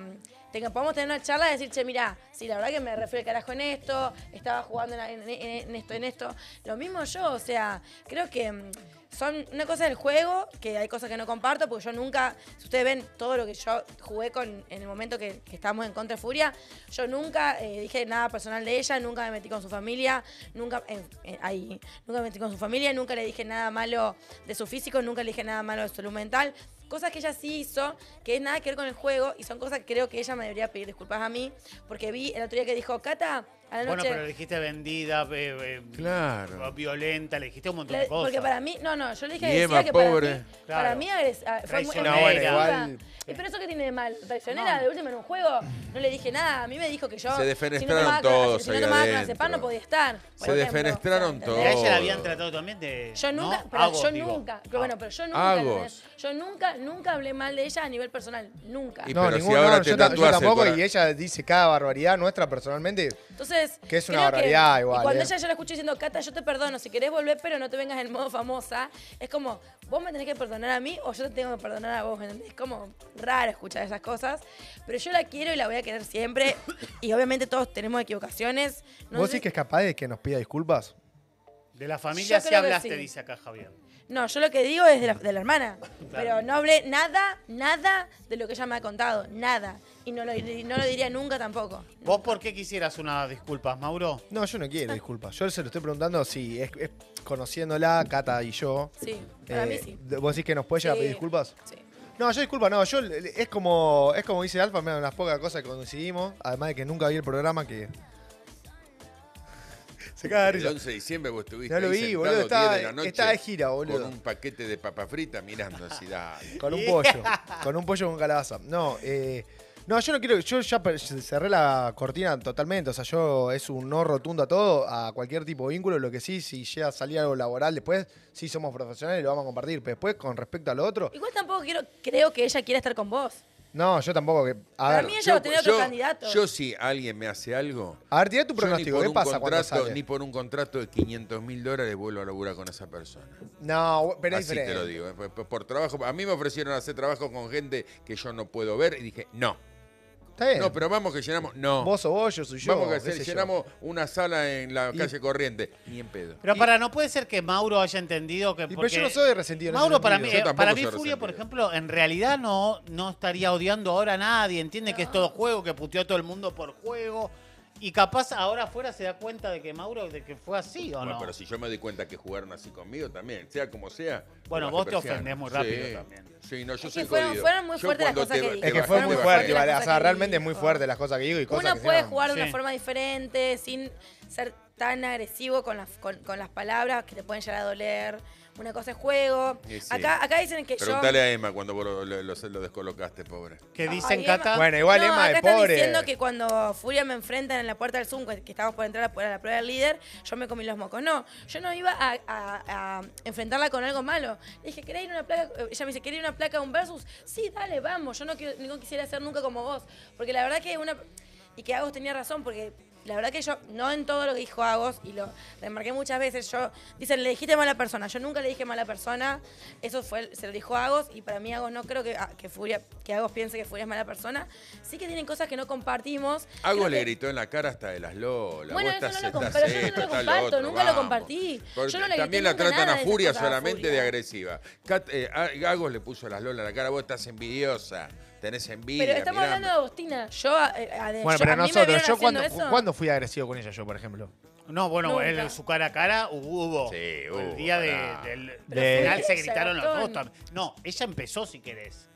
podamos tener una charla y decir, che, mirá, sí, la verdad que me refiero el carajo en esto, estaba jugando en, esto, en esto. Lo mismo yo, o sea, creo que mm, son una cosa del juego, que hay cosas que no comparto, porque yo nunca, si ustedes ven todo lo que yo jugué con en el momento que, estábamos en contra Furia, yo nunca eh, dije nada personal de ella, nunca me metí con su familia, nunca, en- ahí, nunca me metí con su familia, nunca le dije nada malo de su físico, nunca le dije nada malo de su salud mental. Cosas que ella sí hizo, que es nada que ver con el juego, y son cosas que creo que ella me debería pedir disculpas a mí, porque vi el otro día que dijo, Cata, a la Bueno, pero le dijiste vendida, eh, eh, Claro. violenta, le dijiste un montón Le- de cosas. porque para mí, no, no, yo le dije Y agresiva Emma, que para pobre. mí, para Claro. mí agres- ah, fue muy agresiva. igual- ¿Y pero eso qué tiene de mal? Traicionera, de última en un juego, no le dije nada. A mí me dijo que yo. Se si no defenestraron tomaba- todos Si no tomaba clonazepam no podía estar. por Se ejemplo. defenestraron todos. Y a ella la habían tratado también de. Yo ¿no? nunca, pero Agos, yo digo. nunca, pero bueno, pero yo nunca, Agos. yo nunca, nunca hablé mal de ella a nivel personal, nunca. Y No, pero si ninguno, ahora no, te yo, yo tampoco, y ella dice cada barbaridad nuestra personalmente. Entonces, Que es una barbaridad igual, Y cuando eh. ella yo la escuché diciendo, Cata, yo te perdono, si querés volver, pero no te vengas en modo famosa, es como, vos me tenés que perdonar a mí o yo te tengo que perdonar a vos, ¿entendés? Es como raro escuchar esas cosas, pero yo la quiero y la voy a querer siempre, y obviamente todos tenemos equivocaciones. No ¿Vos decís que es capaz de que nos pida disculpas? De la familia Yo sí hablaste, sí. dice acá Javier. No, yo lo que digo es de la, de la hermana, pero no hablé nada, nada de lo que ella me ha contado, nada. Y no lo, no lo diría nunca tampoco. ¿Vos por qué quisieras unas disculpas, Mauro? No, yo no quiero disculpas. Yo se lo estoy preguntando si es, es conociéndola, Cata y yo. Sí, para mí eh, sí. ¿Vos decís que nos puede llegar a pedir disculpas? Sí. No, yo disculpa, no, yo es como, es como dice Alfa, me las pocas cosas que coincidimos, además de que nunca vi el programa que. Se caga de El risa. 11 de diciembre vos estuviste No lo ahí vi, sentado boludo, 10 estaba- de la noche estaba de gira, boludo. Con un paquete de papa frita mirando así, dale. Con un pollo. con un pollo con calabaza. No, eh, no, yo no quiero. Yo ya cerré la cortina totalmente. O sea, yo es un no rotundo a todo, a cualquier tipo de vínculo. Lo que sí, si llega a salir algo laboral después, sí somos profesionales y lo vamos a compartir. Pero después, con respecto a lo otro, Igual tampoco quiero, creo que ella quiera estar con vos. No, yo tampoco que. A Para ver, mí ella va a tener otro candidato. yo si alguien me hace algo, a ver, tirá tu yo ni pronóstico. por ¿Qué un pasa cuando contrato, sale? ni por un contrato de 500 mil dólares vuelvo a laburar con esa persona. No, pero es Así te lo digo. eh, Por, por- por trabajo, a mí me ofrecieron hacer trabajo con gente que yo no puedo ver y dije, no. Está bien. No, pero vamos que llenamos. No. Vos o vos, yo soy yo. vamos que hacer, yo. llenamos una sala en la Y- calle Corriente. Ni en pedo. Pero Y- para, no puede ser que Mauro haya entendido que. Y, pero porque- yo no soy resentido. en ese Mauro, para mí, eh, para mí Furia, por ejemplo, en realidad no, no estaría odiando ahora a nadie. Entiende que es todo juego, que puteó a todo el mundo por juego. Y capaz ahora afuera se da cuenta de que Mauro, de que fue así o Bueno, no. pero si yo me doy cuenta que jugaron así conmigo también, sea como sea. Bueno, vos te ofendés muy rápido Sí, también. Sí, no, yo Es soy que fueron- muy fuertes las cosas te- que te dijo. Es que fue muy fuerte, ¿vale? O sea, realmente es muy fuerte las cosas que digo y cosas Uno que puede jugar de una Sí. forma diferente, sin ser tan agresivo con las, con, con las palabras que te pueden llegar a doler. Una cosa es juego. Sí. Acá, acá dicen que Preguntale yo... a Emma cuando vos lo, lo- lo- lo descolocaste, pobre. ¿Qué Ay, dicen, Emma. Cata? Bueno, igual no, Emma acá es están pobre. diciendo que cuando Furia me enfrentan en la puerta del Zoom, que que estábamos por entrar a la, a la prueba del líder, yo me comí los mocos. No, yo no iba a, a- a enfrentarla con algo malo. Le dije, ¿querés ir a una placa? Ella me dice, ¿querés ir a una placa a un versus? Sí, dale, vamos. Yo no, quiero- no quisiera ser nunca como vos. Porque la verdad que una... Y que Agos tenía razón, porque la verdad que yo, no en todo lo que dijo Agos, y lo remarqué muchas veces, yo, dicen, le dijiste mala persona. Yo nunca le dije mala persona. Eso fue, se lo dijo Agos, y para mí Agos no creo que, ah, que Furia, que Agos piense que Furia es mala persona. Sí que tienen cosas que no compartimos. Creo le gritó en la cara hasta de las lolas. Bueno, eso no lo comp- estás pero yo no lo comparto, nunca lo compartí. Porque Yo no le grité también la tratan a Furia a solamente Furia. de agresiva. Eh, a- Gagos le puso las lolas en la cara. Vos estás envidiosa. Tenés envidia. Pero estamos mirá. hablando de Agostina. Yo, eh, a- de- Bueno, yo- pero a mí nosotros, yo cuando, eso. ¿cuándo fui agresivo con ella yo, por ejemplo? No, bueno, el- su cara a cara hubo. hubo. Sí, el hubo, día de- pará. del, del final se ella, gritaron los dos. No, ella empezó si querés.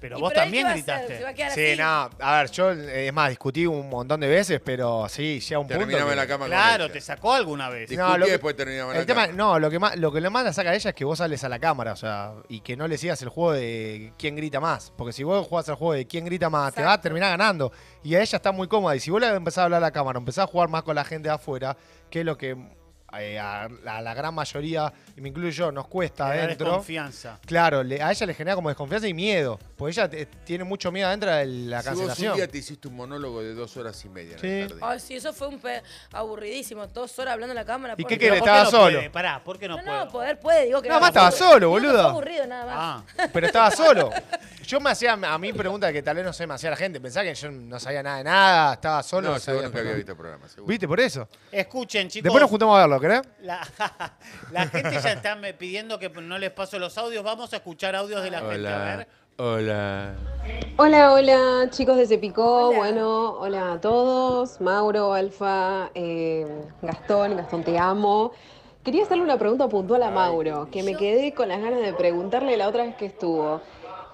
Pero ¿Y vos pero él qué también va a hacer? gritaste. ¿Se va a quedar Sí, así? no, a ver, yo, eh, es más, discutí un montón de veces, pero sí, llega un punto. Que- en la cama Claro, con te ella. sacó alguna vez. Discutía No, lo y que- después terminaba en El la tema, cama. no, lo que más, lo que le más la saca a ella es que vos sales a la cámara, o sea, y que no le sigas el juego de quién grita más. Porque si vos jugás al juego de quién grita más, te va a Exacto. terminar ganando. Y a ella está muy cómoda. Y si vos le empezás a hablar a la cámara, empezás a jugar más con la gente de afuera, que es lo que eh, a, a la gran mayoría, y me incluyo yo, nos cuesta da adentro. desconfianza. Claro, le- a ella le genera como desconfianza y miedo. Porque ella te- tiene mucho miedo adentro de la Si vos un cancelación. día te hiciste un monólogo de dos horas y media en Sí. el jardín. Ay, sí, eso fue un pe aburridísimo. Dos horas hablando en la cámara. ¿Y qué qué estaba no solo. puede? Pará, ¿por qué no, No, puedo? no, poder puede, digo que Nada no, más estaba solo, boludo. Fue aburrido nada más. Ah, Pero estaba solo. Yo me hacía a mí preguntas que tal vez no sé, me hacía la gente. Pensaba que yo no sabía nada de nada, estaba solo. no, no sabía nunca había visto el programa. seguro. ¿Viste? Por eso. escuchen, chicos. Después nos juntamos a verlo, La, la gente ya está me pidiendo que no les paso los audios. Vamos a escuchar audios de la gente. A Hola. ver. Hola. Hola, hola, chicos de Cepicó. Hola. Bueno, hola a todos. Mauro, Alfa, eh, Gastón, Gastón, te amo. Quería hacerle una pregunta puntual a Mauro, que me quedé con las ganas de preguntarle la otra vez que estuvo.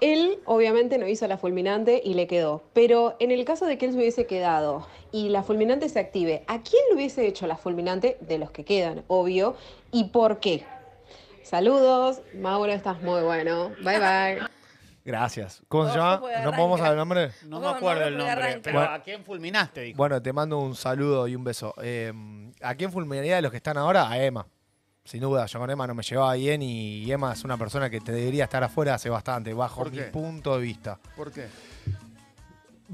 Él, obviamente, no hizo la fulminante y le quedó. Pero en el caso de que él se hubiese quedado y la fulminante se active, ¿a quién le hubiese hecho la fulminante de los que quedan, obvio? ¿Y por qué? Saludos, Mauro, estás muy bueno. Bye bye. Gracias. ¿Cómo se llama? ¿No podemos saber el nombre? No me acuerdo el nombre. Pero. ¿a quién fulminaste? Dijo. Bueno, te mando un saludo y un beso. Eh, ¿A quién fulminaría de los que están ahora? A Emma. Sin duda, yo con Emma no me llevaba bien y Emma es una persona que te debería estar afuera hace bastante, bajo ¿Por mi qué? punto de vista. ¿Por qué?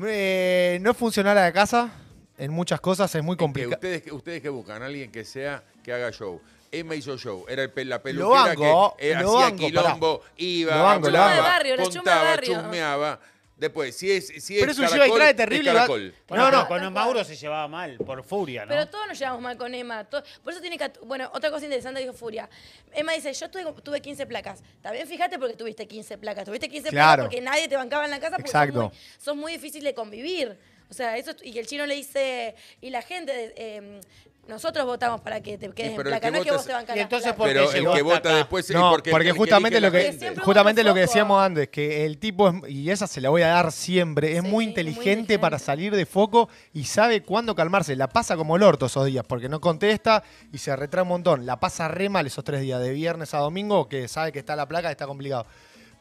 Eh, no es funcional a la casa en muchas cosas, es muy Es que complicado. ustedes, ustedes que buscan, alguien que sea, que haga show. Emma hizo show, era el, la Lo peluquera banco, que eh, hacía banco, quilombo, iba, Lo banco, lo hablaba, banco. La barrio, contaba, barrio. chusmeaba. Después, si es, si es Pero es un lleva y trae es terrible va- caracol. Bueno, No, no. Con Mauro se llevaba mal, por furia, ¿no? Pero todos nos llevamos mal con Emma. to- Por eso tiene que. atu- Bueno, otra cosa interesante dijo Furia. Emma dice: Yo tuve, tuve 15 placas. También fíjate porque tuviste 15 placas. Tuviste 15 Claro. placas porque nadie te bancaba en la casa porque Exacto. Sos, muy, sos muy difícil de convivir. O sea, eso. Y que el chino le dice. Y la gente. eh, nosotros votamos para que te quedes en pero el placa. que No es que vos te bancas Y entonces. ¿por qué Pero el llegó que hasta vota acá? después No, porque, porque, el que justamente elige lo la que gente. Siempre justamente lo que decíamos antes, que el tipo es, y esa se la voy a dar siempre, es Sí, muy muy inteligente inteligente. para salir de foco y sabe cuándo calmarse. La pasa como el orto esos días, porque no contesta y se retrae un montón. La pasa re mal esos tres días, de viernes a domingo, que sabe que está la placa, está complicado.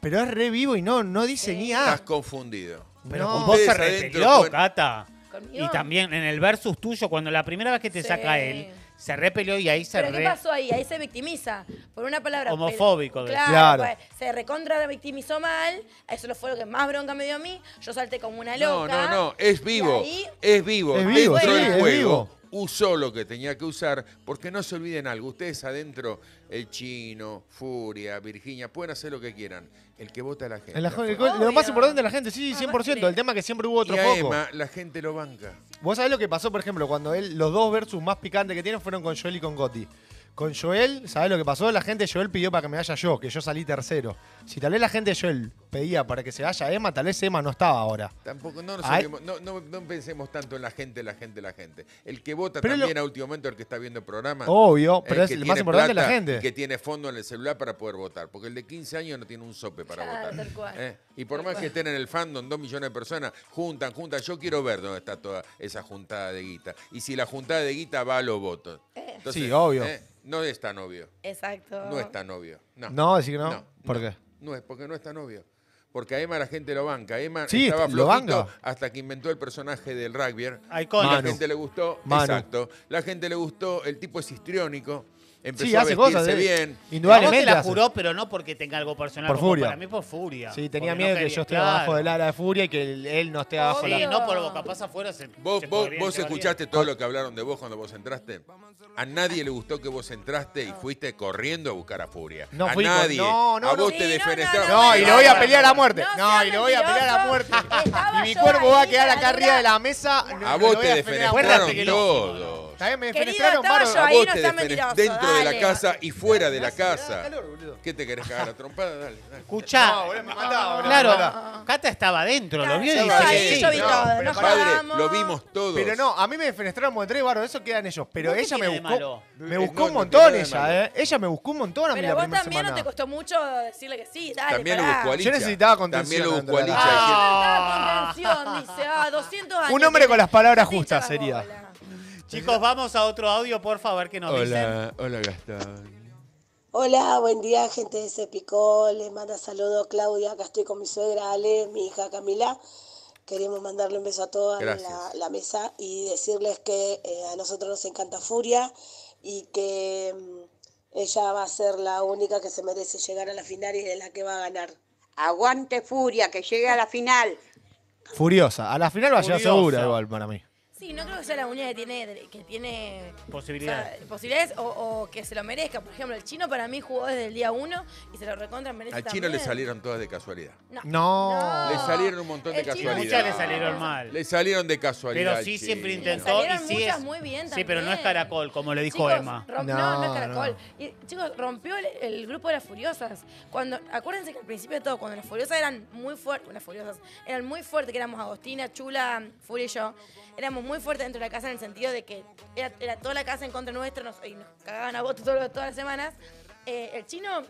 Pero es re vivo y no, no dice ni Estás A. confundido. Pero No. con vos se Ustedes adentro repelió, pueden- Cata. Conmigo. Y también en el versus tuyo, cuando la primera vez que te Sí. saca él, se repelió y ahí se ¿Pero re... qué pasó ahí? Ahí se victimiza. Por una palabra. Homofóbico, pero-. Claro, Claro. pues, se recontra victimizó mal. Eso lo fue lo que más bronca me dio a mí. Yo salté como una No, loca. no, no, es vivo. Ahí- Es vivo. Es vivo, Dentro sí, del es juego vivo. Usó lo que tenía que usar, porque no se olviden algo. Ustedes adentro, el chino, Furia, Virginia, pueden hacer lo que quieran. El que vota es la gente. En la- el- lo más importante es la gente, sí, Ah, 100%. vale. El tema es que siempre hubo otro y a foco. Emma, la gente lo banca. Vos sabés lo que pasó, por ejemplo, cuando él, los dos versus más picantes que tienen fueron con Joel y con Gotti. Con Joel, ¿sabés lo que pasó? La gente de Joel pidió para que me vaya yo, que yo salí tercero. Si tal vez la gente de Joel pedía para que se vaya Emma, tal vez Emma no estaba ahora. Tampoco, no, nos no, no, no pensemos tanto en la gente, la gente, la gente. El que vota Pero también lo- a último momento, el que está viendo el programa. Obvio, pero el es que el tiene más importante es la gente. Y que tiene fondo en el celular para poder votar. Porque el de 15 años no tiene un sope para votar. tal cual. ¿eh? Y por Tal más cual. que estén en el fandom, dos millones de personas juntan, juntan. Yo quiero ver dónde está toda esa juntada de guita. Y si la juntada de guita va a los votos. Entonces, Sí, obvio. ¿eh? No es tan obvio. Exacto. No es tan obvio. No, No, decir que no. No, ¿Por no, qué? No es porque no es tan obvio. Porque a Emma la gente lo banca. Emma Sí, estaba lo flojito banca. hasta que inventó el personaje del rugby. La gente le gustó. Manu. Exacto. La gente le gustó. El tipo es histriónico. Empezó Sí, a hace vestirse cosas, eh. bien. A vos te Indudablemente. la hace. juró, pero no porque tenga algo personal. Por como furia. Para mí por furia. Sí, tenía Porque miedo no de que yo esté claro. abajo del ala de furia y que él, él no esté abajo Sí, de la... Obvio. no por boca pasa afuera se. Vos, se vos, vos escuchaste todo lo que hablaron de vos cuando vos entraste. A nadie le gustó que vos entraste y fuiste corriendo a buscar a Furia. No a fui con- nadie. no, no, a vos no. te Sí, no, defenestraron. No, y le voy a pelear a muerte. no y le voy a pelear a mentiroso. muerte. Y mi cuerpo va a quedar acá arriba de la mesa. A vos te a a defenestraron re todos. También me Querido, defenestraron, estaba Mauro. yo A ahí vos no te seas defenes- mentiroso, dentro de la dale. casa y fuera de la casa. ¿Qué te querés cagar a trompada? Dale, dale. Escuchá. No, boludo, me mataba, boludo, Claro, me mataba. Cata estaba adentro, lo Claro, vio y dice ahí, sí. yo vi No, todo, pero nos Padre, jodamos. lo vimos todos. Pero no, a mí me defenestraron como tres barros, eso quedan ellos. Pero ¿Vos qué ella me tiene de buscó. malo? Me Eh, buscó no, un montón tiene nada de ella, malo. ¿eh? Ella me buscó un montón a mí Pero la vos primera también semana. no te costó mucho decirle que sí, dale, También lo pará. buscó Alicia. Yo necesitaba contención También lo buscó adentro de la Alicia. Ah, necesitaba contención, dice. Ah, 200 años. Un hombre con las palabras justas sería. Chicos, vamos a otro audio, por favor, que nos dicen. Hola, hola Gastón. Hola, buen día, gente de Cepicó. Les manda saludos Claudia. Acá estoy con mi suegra Ale, mi hija Camila. Queremos mandarle un beso a toda la, la mesa y decirles que eh, a nosotros nos encanta Furia y que mm, ella va a ser la única que se merece llegar a la final y es la que va a ganar. Aguante Furia, que llegue a la final. Furiosa. A la final va a llegar segura igual para mí. Sí, no creo que sea la única que tiene, que tiene Posibilidades. o sea, posibilidades o, o que se lo merezca. Por ejemplo, el chino para mí jugó desde el día uno y se lo recontra merece Al chino también. le salieron todas de casualidad. No. No. Le salieron un montón de El casualidad. Muchas le salieron mal. Le salieron de casualidad. Pero sí siempre Le intentó y salieron sí muchas es. muy bien Sí, pero no es también. caracol, como le dijo Chicos, Emma. no, No, no, es caracol. no. Y, chicos, rompió el, el grupo de las furiosas. Cuando, acuérdense que al principio de todo, cuando las furiosas eran muy fuertes, las furiosas eran muy fuertes, que éramos Agostina, Chula, Furia y yo, éramos muy fuertes dentro de la casa en el sentido de que era, toda la casa en contra nuestra nos, y nos cagaban a votos todas las semanas. Eh, el chino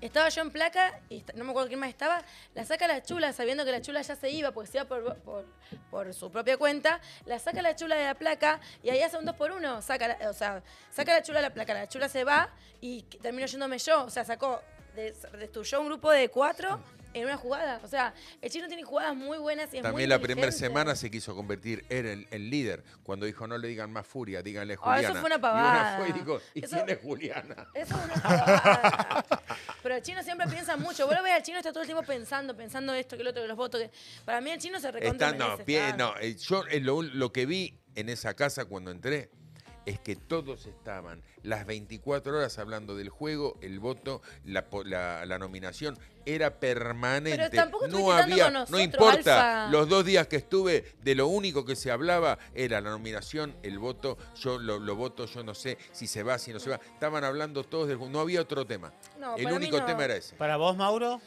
estaba yo en placa, y no me acuerdo quién más estaba, la saca la chula sabiendo que la chula ya se iba porque se iba por, por, por su propia cuenta, la saca la chula de la placa y ahí hace un dos por uno, saca la- o sea, saca la chula de la placa, la chula se va y termino yéndome yo, o sea, sacó, des- destruyó un grupo de cuatro en una jugada, o sea, el chino tiene jugadas muy buenas y es muy También la primera semana se quiso convertir en el líder. Cuando dijo no le digan más Furia, díganle Ah, Juliana. eso fue una Y pavada. fue y dijo, ¿y Eso- quién es Juliana? Eso es una pavada. Pero el chino siempre piensa mucho. Vos lo ves al chino está todo el tiempo pensando, pensando esto, que el otro, que los votos. Que... Para mí el chino se recontra Está, no, merece no, eh, yo eh, lo, lo que vi en esa casa cuando entré es que todos estaban las 24 horas hablando del juego, el voto, la, la- la nominación, era permanente. Pero tampoco no había, con no importa, Alfa. los dos días que estuve, de lo único que se hablaba era la nominación, el voto, yo lo, lo voto, yo no sé si se va, si no se va. Estaban hablando todos del no había otro tema. No, el único no. tema era ese. Para vos, Mauro.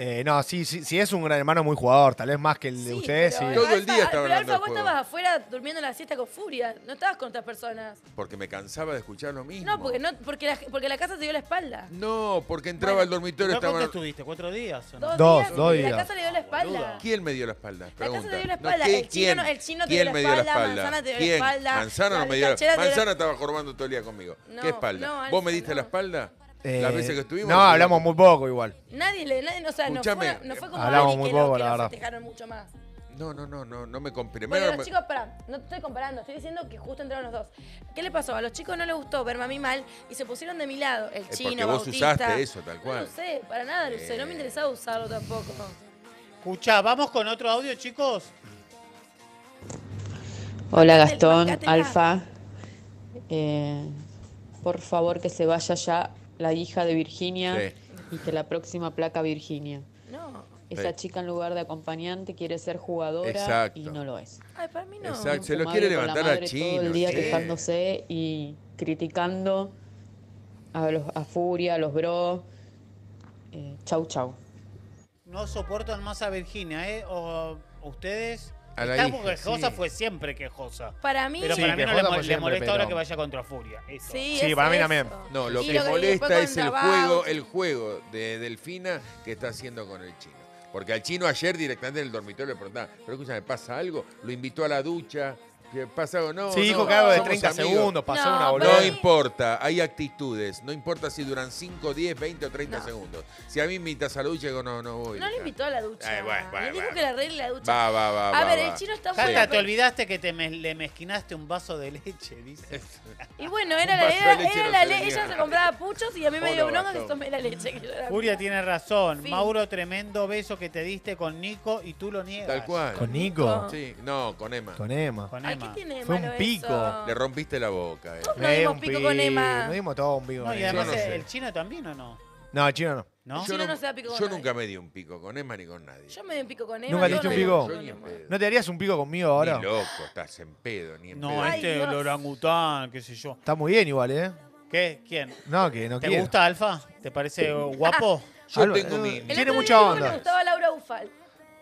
Eh, no, sí, sí, sí es un gran hermano muy jugador, tal vez más que el de ustedes. pero. Todo el Alfa- día estaba Pero hablando Alfa, del vos juego. estabas afuera durmiendo la siesta con furia. No estabas con otras personas. Porque me cansaba de escuchar lo mismo. No, porque no, porque la, porque la casa te dio la espalda. No, porque entraba Bueno, al dormitorio, ¿Cuánto estaban... estuviste? ¿Cuatro días? o no? Dos, Dos, días, dos y La días. casa le dio la espalda. ¿Quién me dio la espalda? La casa Pregunta. te dio la No, espalda. ¿qué- el, chino, quién? no- el chino te ¿Quién dio me la dio la espalda, espalda? Manzana te dio la ¿Quién? espalda. Manzana no la me dio la la- Manzana estaba jorobando todo el día conmigo. No, ¿Qué espalda? no, ¿Vos me diste no. la espalda? Eh, Las veces que estuvimos. No, hablamos muy poco igual. Nadie le, nadie, o sea, no fue, no fue como hablamos Ari muy que poco, que la verdad. festejaron mucho más. No, no, no, no, no me compré. Porque los me- chicos, pará, no te estoy comparando, estoy diciendo que justo entraron los dos. ¿Qué le pasó? A los chicos no les gustó verme a mí mal y se pusieron de mi lado. El porque chino, vos Bautista. usaste eso, tal cual. No lo sé, para nada, lo usé, no me Eh. interesaba usarlo tampoco. Escuchá, vamos con otro audio, chicos. Hola Gastón. Alfa. Eh, por favor que se vaya ya la hija de Virginia Sí. y que la próxima placa Virginia. No. Esa Sí. chica en lugar de acompañante quiere ser jugadora Exacto. y no lo es. Ay, para mí no. Exacto. Se lo quiere la levantar a madre Chino, Todo el día sí. quejándose y criticando a, los, a Furia, a los bros. Eh, chau, chau. No soportan más a Virginia, ¿eh? O ustedes. A la Esta hija, quejosa sí. fue siempre quejosa. para mí. Pero Sí, para mí no le, quejosa mo- fue le siempre, molesta ahora pero- que vaya contra Furia. Eso. Sí, Sí, es para mí eso. también. No, lo Y que después molesta es el contra juego, el juego de Delfina que está haciendo con el chino. Porque al chino ayer directamente en el dormitorio le preguntaba, pero escúchame, ¿pasa algo? Lo invitó a la ducha, ¿qué pasa algo? No, Sí, dijo no, que algo de somos 30 amigos. segundos, pasó No, una boludez. No importa, hay actitudes. No importa si duran 5, 10, 20 o 30 No. segundos. Si a mí me invitas a la ducha, digo, no, no voy. No le hija. invitó a la ducha. Ay, bueno, bueno, le dijo bueno. que le arregle la ducha. Va, va, va. a va, ver, va. el chino está muy Cata, te olvidaste que te me- le mezquinaste un vaso de leche, dice. Y bueno, era la, era, leche era no la ella se compraba puchos y a mí me dio bronca que tomé la leche. que Furia tiene razón. Sí. Mauro, tremendo beso que te diste con Nico y tú lo niegas. Tal cual. Con Nico, Sí, no, con Emma. con Emma. Con Ay, ¿qué Emma. tiene de Fue un malo pico. eso? Le rompiste la boca. eh. No dimos pico con Emma. No dimos todo un pico No, con y Emma. además no sé. el chino también o no. No, el chino no. ¿No? Si no, no se da pico con yo nadie. nunca me di un pico con Emma ni con nadie. Yo me doy un pico con Emma. ¿Nunca te diste un me pico? doy Yo ni en Emma. pedo. ¿No te harías un pico conmigo ahora? Ni loco, estás en pedo, ni en No, pedo. Ay, este Dios. el orangután, qué sé yo. Está muy bien igual, ¿eh? ¿Qué? ¿Quién? No, que no ¿Te quiero. gusta Alfa? ¿Te parece guapo? Yo Alba, tengo eh, mi... El Tiene mucha día dijo que onda. Le gustaba.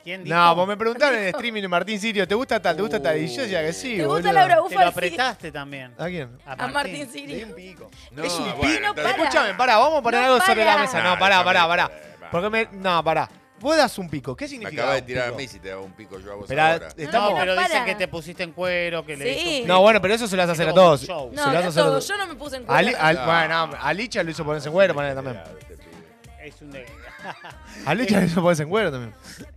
¿Quién dijo? No, vos me preguntaron en streaming de Martín Sirio, ¿te gusta tal? ¿Te gusta tal? Y yo decía que sí, ¿Te boludo. gusta Laura Te lo Ufal? Sí. apretaste también. ¿A quién? A Martín Sirio. un pico. No, es un bueno, no entonces- para. Escúchame, pará, vamos a poner No algo sobre la para. mesa. No, No, pará, pará, déjame, pará. eh, Porque me. No, pará. Vos das un pico. ¿Qué Me significa? acaba de un tirar a pico? mí si te hago un pico yo a vos Esperá, ahora. estamos- No, pero para. dicen que te pusiste en cuero, que le Sí. diste un No, bueno, pero eso se lo vas a hacer a todos. Se No, lo vas a de hacer a todo. todos. Yo no me puse en Ali- cuero. al- bueno, a Licha lo hizo ponerse en cuero ponele, también. Es un de- A Licha lo hizo ponerse en cuero también.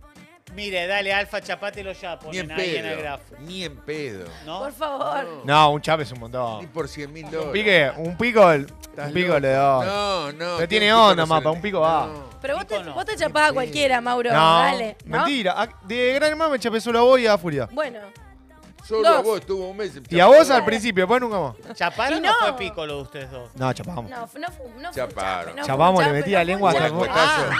Mire, dale, Alfa, chapátelo ya. Ni en Ponen ahí en el pedo. grafo. Ni en pedo. ¿No? Por favor. No, un chape es un Ni montón. por 100 mil Un dólares. pique, un pico, un pico loco. le doy. No, no. Pero tiene onda, mapa, un pico va. Pero vos te, no. vos te chapás a cualquiera, Mauro. No, Dale. ¿no? mentira. A- De gran hermano me chapé solo a vos y a Furia. Bueno. Solo a Dos. vos estuvo un mes. Y a vos al principio, después nunca más. ¿Chaparon Y o no. fue pico lo de ustedes dos? No, chapamos. No, no fue, no Chaparon. no Chapamos, le metí la no lengua hasta el Cuetazo.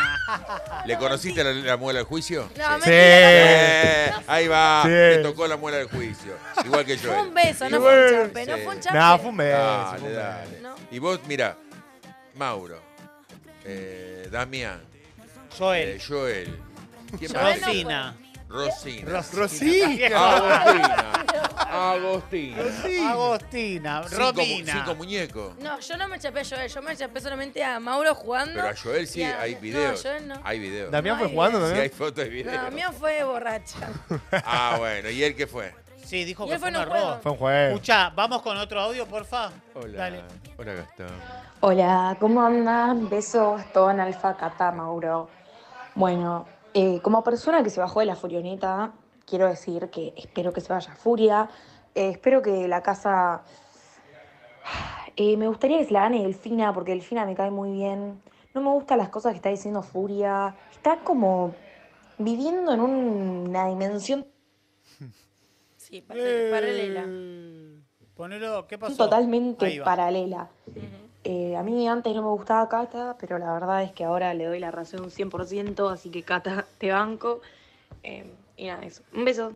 ¿Le conociste la, la muela del juicio? No, Sí. Eh, ahí va, Sí. le tocó la muela del juicio. Igual que yo. Fue un beso, no fue un chape. No sí. fue un chape. No, fue un beso. Dale, fue un beso. dale. No. Y vos, mira, Mauro, eh, Damián, Joel. eh, Joel, ¿quién Joel más? no Rosina. Rosina. Rosina. Agostina. Agostina. Agostina. Romina. cinco muñecos. No, yo no me chapé a Joel, yo me chapé solamente a Mauro jugando. Pero a Joel sí y a- hay videos. No, Joel no. Hay videos. Damián No fue hay jugando. Sí, también. hay fotos y videos. No, mío fue borracha. Ah, bueno. ¿Y él qué fue? Sí, dijo Y que él fue fue un en un juego. error. Fue un juego. Escucha, vamos con otro audio, porfa. Hola. Dale. Hola, Gastón. Hola, ¿cómo andan? Besos, Gastón, Alfa, Cata, Mauro. Bueno, eh, como persona que se bajó de la furioneta, quiero decir que espero que se vaya Furia. Eh, espero que la casa. Eh, me gustaría que se la gane Delfina, porque Delfina me cae muy bien. No me gustan las cosas que está diciendo Furia. Está como viviendo en un- una dimensión Sí, par- paralela. Ponelo, ¿qué pasó? totalmente paralela. Eh, a mí antes no me gustaba Cata, pero la verdad es que ahora le doy la razón 100%, así que Cata, te banco. Eh, y nada, eso. Un beso.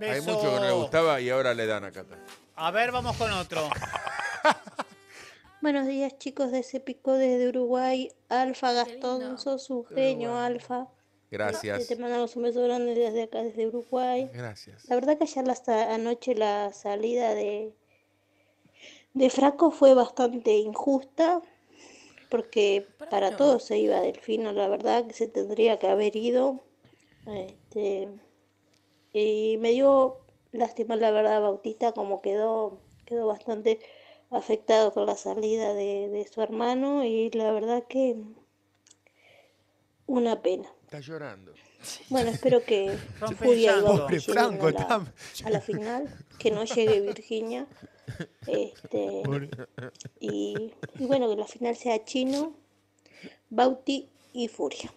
Hay mucho que no le gustaba y ahora le dan a Cata. A ver, vamos con otro. Buenos días chicos de Cepico desde Uruguay. Alfa Gastón, sos un genio, Alfa. Gracias. Te mandamos un beso grande desde acá, desde Uruguay. Gracias. La verdad que ayer la sa- anoche la salida de, de Franco fue bastante injusta, porque Para todos se iba Delfino, la verdad que se tendría que haber ido. Este, y me dio lástima, la verdad, Bautista, como quedó, quedó bastante afectado con la salida de, de su hermano, y la verdad que una pena. Está llorando. Bueno, espero que. Boca Pobre Franco, a la, está- a la final, que no llegue Virginia. Este, y, y bueno, que la final sea Chino, Bauti y Furia.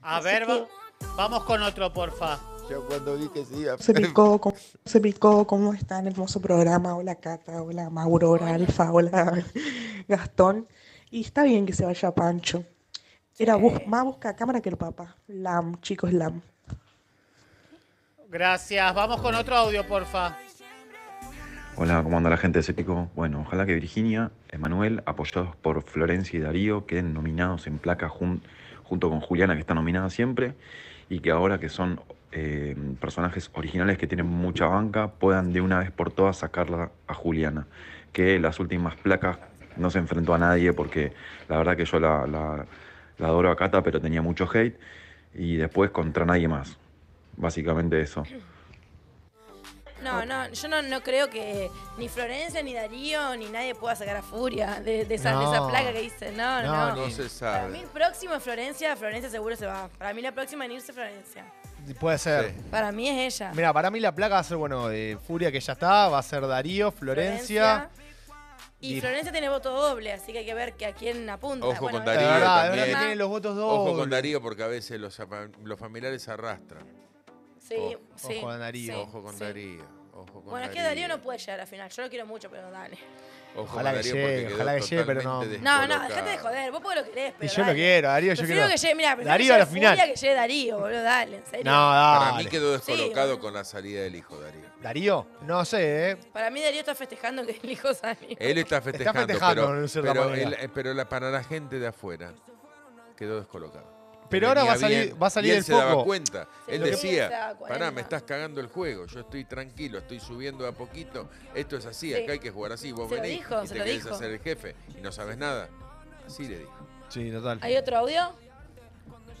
A Así ver, que- va- vamos con otro, porfa. Yo cuando vi que se iba. Se picó, ¿cómo, se picó, ¿cómo están? Hermoso programa. Hola Cata, hola Mauro, hola Alfa, hola Gastón. Y está bien que se vaya Pancho. Era bus- más busca cámara que el papá. Lam, chicos, Lam. Gracias. Vamos con otro audio, porfa. Hola, ¿cómo anda la gente de Cepico? Bueno, ojalá que Virginia, Emanuel, apoyados por Florencia y Darío, queden nominados en placa jun- junto con Juliana, que está nominada siempre, y que ahora que son eh, personajes originales que tienen mucha banca, puedan de una vez por todas sacarla a Juliana. Que las últimas placas no se enfrentó a nadie, porque la verdad que yo la, la- la adoro a Cata, pero tenía mucho hate, y después contra nadie más. Básicamente eso. No, no, yo no, no creo que ni Florencia, ni Darío, ni nadie pueda sacar a Furia de, de esa, de esa placa que dice. No, no, No, no. No se Para mí sabe. el próximo es Florencia, Florencia seguro se va. Para mí la próxima en irse es Florencia. Puede ser. Sí. Para mí es ella. Mira, para mí la placa va a ser, bueno, de Furia que ya está, va a ser Darío, Florencia. Y- Florencia tiene voto doble, así que hay que ver que a quién apunta. Ojo Bueno, con es Darío verdad, de también. verdad que tiene los votos dobles. Ojo con Darío porque a veces los, los familiares arrastran. Sí, Ojo. sí. Ojo con Darío. sí, Ojo con sí. Darío. Ojo con Bueno, es que Darío no puede llegar a la final. Yo lo quiero mucho, pero dale. Ojo Ojalá que llegue, ojalá que llegue, pero no. No, no, dejate de joder. Vos porque lo querés, pero. Y yo lo dale. quiero, Darío, yo Prefiero quiero. que llegue, Darío a la final. Que llegue Darío, boludo, dale, en serio. No, Para dale. mí quedó descolocado Sí, con la salida del hijo, Darío. ¿Darío? No sé, ¿eh? Para mí Darío está festejando que el hijo salió. Él está festejando, festejando, pero, pero, él- eh, pero la- para la gente de afuera quedó descolocado. Pero ahora va a salir- bien, va a salir y él el se daba cuenta. Sí, él decía, cuenta. pará, me estás cagando el juego, yo estoy tranquilo, estoy subiendo a poquito, esto es así, Sí. acá hay que jugar así, vos Se lo venís dijo, y se te querés dijo. hacer el jefe y no sabes nada. Así le dijo. Sí, total. ¿Hay otro audio?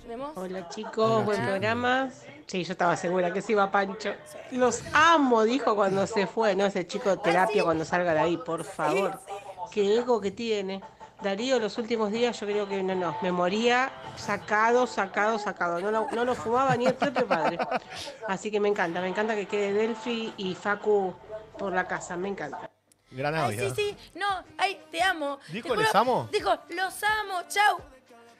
¿Tenemos? Hola chicos, buen programa. Sí, yo estaba segura que se iba Pancho. Los amo, dijo cuando se fue, ¿no? Ese chico de terapia cuando salga de ahí, por favor. Qué ego que tiene. Darío los últimos días yo creo que no, no, me moría sacado, sacado, sacado. No lo, no lo fumaba ni el propio padre. Así que me encanta, me encanta que quede Delphi y Facu por la casa, me encanta. Gran Ay, sí, sí. No, ay, te amo. ¿Dijo Te juro- les amo? Dijo, los amo, chau.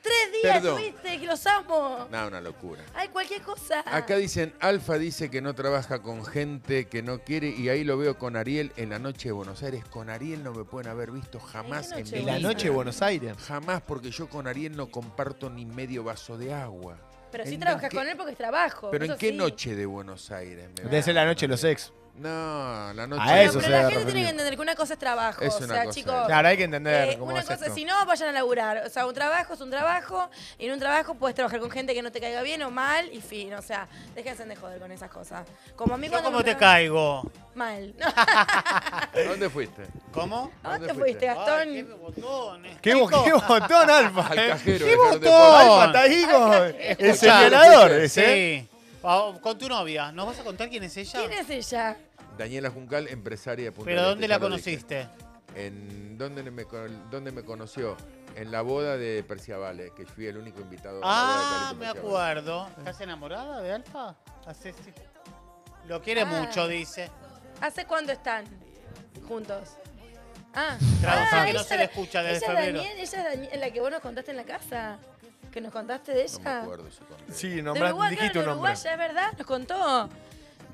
Tres días Perdón. tuviste que los amo. Nada, una locura. Ay, cualquier cosa. Acá dicen, Alfa dice que no trabaja con gente que no quiere y ahí lo veo con Ariel en la noche de Buenos Aires. Con Ariel no me pueden haber visto jamás en, mi En la noche de Buenos Aires. Jamás porque yo con Ariel no comparto ni medio vaso de agua. Pero sí ¿En trabajas qué- con él porque es trabajo. ¿Pero en qué sí. noche de Buenos Aires? me Debe ser la noche de los ex. No, la noche A eso Pero se la gente tiene que entender que una cosa es trabajo. Es o sea, cosa chicos. es. Claro, hay que entender eh, cómo una es cosa, esto. si no, vayan a laburar. O sea, un trabajo es un trabajo. Y en un trabajo puedes trabajar con gente que no te caiga bien o mal. Y fin, o sea, déjense de joder con esas cosas. Como a mí ¿Yo cuando cómo te tra- caigo? Mal. ¿A dónde fuiste? ¿Cómo? ¿A dónde ¿Dónde fuiste? Gastón? Qué botones. ¿Qué, bo- qué botón, Alfa? Al eh? cajero. ¡Qué botón! Alfa está ahí con el señalador ese. ¿eh? Sí. Con tu novia. ¿Nos vas a contar quién es ella? ¿Quién es ella? Daniela Juncal, empresaria de Punta ¿Pero del dónde Este, la ya lo dije. conociste? En, ¿dónde, me, con- ¿Dónde me conoció? En la boda de Perciavale, que fui el único invitado. a la boda de Ah, me Perciavale. acuerdo. ¿Estás enamorada de Alfa? Hace- sí. Lo quiere Ah. mucho, dice. ¿Hace cuándo están juntos? Ah, Traducí ah, no ella- se le escucha desde ella febrero. Es Daniel, ella es Daniel, la que vos nos contaste en la casa. Que nos contaste de ella. No me acuerdo si conté. Sí, Uruguay, dijiste claro, un nombre. Uruguaya, es verdad, nos contó.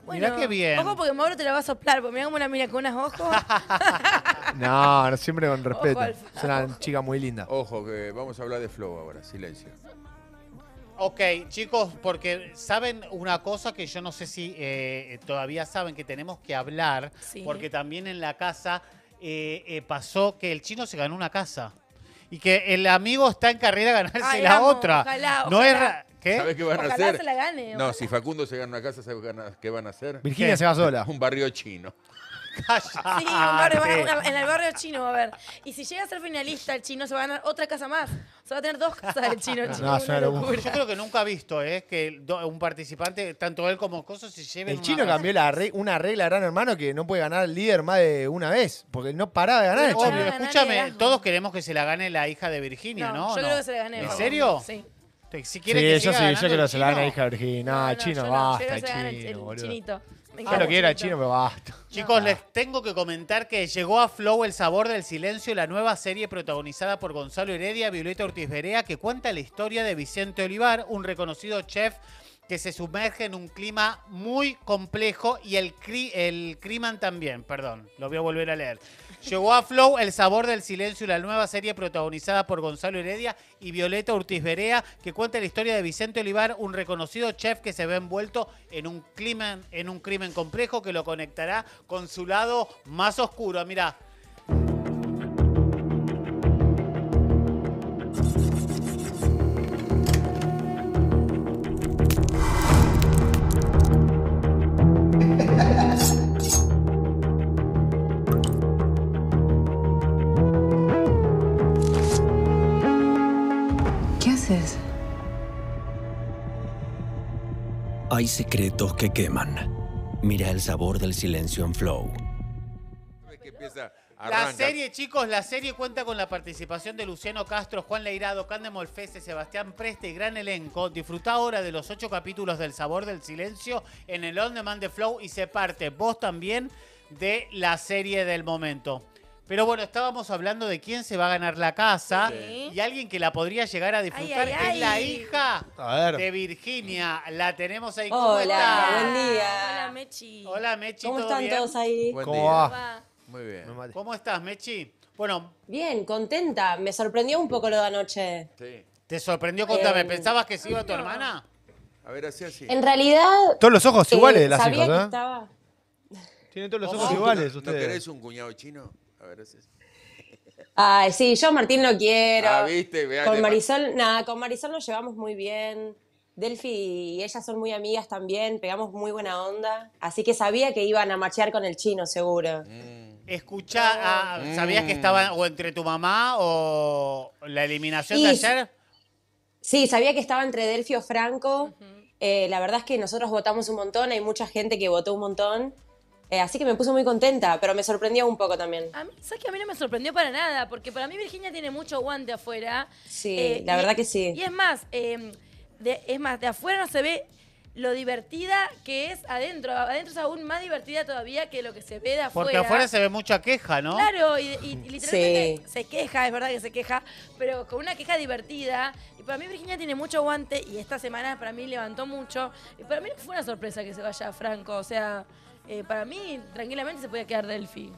Bueno, Mirá qué bien. Ojo porque Mauro te la va a soplar, porque mira como una mira con unos ojos. No, no, siempre con respeto. Alfa, Es una chica muy linda. Ojo, que vamos a hablar de Flow ahora, silencio. Ok, chicos, porque saben una cosa que yo no sé si eh, todavía saben que tenemos que hablar, Sí. porque también en la casa eh, eh, pasó que el chino se ganó una casa y que el amigo está en carrera a ganarse Ay, la amo, otra. ojalá, No es ra- ¿Qué? ¿Sabes qué van a Ojalá hacer? se la gane. No, si Facundo se gana una casa, ¿sabes qué van a- qué van a hacer? Virginia ¿Qué? se va sola. Un barrio chino. Sí, un barrio- una- en el barrio chino, a ver. Y si llega a ser finalista, el chino se va a ganar otra casa más. Se va a tener dos casas del chino. El chino No, es una locura. Yo creo que nunca he visto eh, que do- un participante, tanto él como Coso, se lleven El una chino cambió la re- una regla, gran hermano, que no puede ganar el líder más de una vez. Porque no paraba de ganar el Obvio, chino. ganar escúchame, liderazgo. todos queremos que se la gane la hija de Virginia, ¿no? No, yo ¿No? creo que se la gane. ¿En serio? Sí. Te- Si Sí, quiere que yo siga sí, yo ganando el se la gana chino. hija de Virginia. No, el chino, yo no, yo basta, creo el que se chino, el boludo. chinito. Me Yo encanta lo quiero al chinito. chino, pero basta. Chicos, les tengo que comentar que llegó a Flow El Sabor del Silencio, la nueva serie protagonizada por Gonzalo Heredia, Violeta Ortiz Berea, que cuenta la historia de Vicente Olivar, un reconocido chef que se sumerge en un clima muy complejo y el, cri- el crimen también, perdón, lo voy a volver a leer. Llegó a Flow El Sabor del Silencio, la nueva serie protagonizada por Gonzalo Heredia y Violeta Ortiz Berea, que cuenta la historia de Vicente Olivar, un reconocido chef que se ve envuelto en un crimen, en un crimen complejo que lo conectará con su lado más oscuro. Mira, Hay secretos que queman. Mira el sabor del silencio en Flow. La serie, chicos, la serie cuenta con la participación de Luciano Castro, Juan Leirado, Cande Molfese, Sebastián Preste y gran elenco. Disfruta ahora de los ocho capítulos del Sabor del Silencio en el On Demand de Flow y se parte vos también de la serie del momento. Pero bueno, estábamos hablando de quién se va a ganar la casa Sí. y alguien que la podría llegar a disfrutar Ay, ay, es la hija A ver. de Virginia. La tenemos ahí. ¿Cómo Hola, está? buen día. Hola, Mechi. Hola, Mechi, ¿Cómo ¿todo están bien? todos ahí? Buen ¿Cómo día. va? Va. Muy bien. ¿Cómo estás, Mechi? Bueno, Bien, contenta. Me sorprendió un poco lo de anoche. Sí. ¿te sorprendió? Contame, Eh, ¿pensabas que se iba tu hermana? A ver, así así. En realidad. Todos los ojos eh, iguales de las sabía hijas, que ¿eh? estaba. Tienen todos los ojos ¿No- iguales ¿No ustedes. querés un cuñado chino? A ver. Ay, sí, yo Martín no quiero. Ah, viste, Vean, Con Marisol, nada, con Marisol nos llevamos muy bien. Delphi y ella son muy amigas también, pegamos muy buena onda. Así que sabía que iban a machear con el chino, seguro. Escucha, ah, ¿sabías que Mm. estaba o entre tu mamá o la eliminación Y- de ayer? Sí, sabía que estaba entre Delphi o Franco. Eh, la verdad es que nosotros votamos un montón, hay mucha gente que votó un montón. Eh, así que me puse muy contenta, pero me sorprendió un poco también. A mí, ¿sabes que a mí no me sorprendió para nada? Porque para mí Virginia tiene mucho guante afuera. Sí, Eh, la y- verdad que sí. Y es más, eh, de, es más, de afuera no se ve lo divertida que es adentro. Adentro es aún más divertida todavía que lo que se ve de afuera. Porque afuera se ve mucha queja, ¿no? Claro, y, y- y literalmente se queja, es verdad que se queja, pero con una queja divertida. Y para mí Virginia tiene mucho guante y esta semana para mí levantó mucho. Y para mí no fue una sorpresa que se vaya Franco. O sea, eh, para mí tranquilamente se podía quedar Delphi.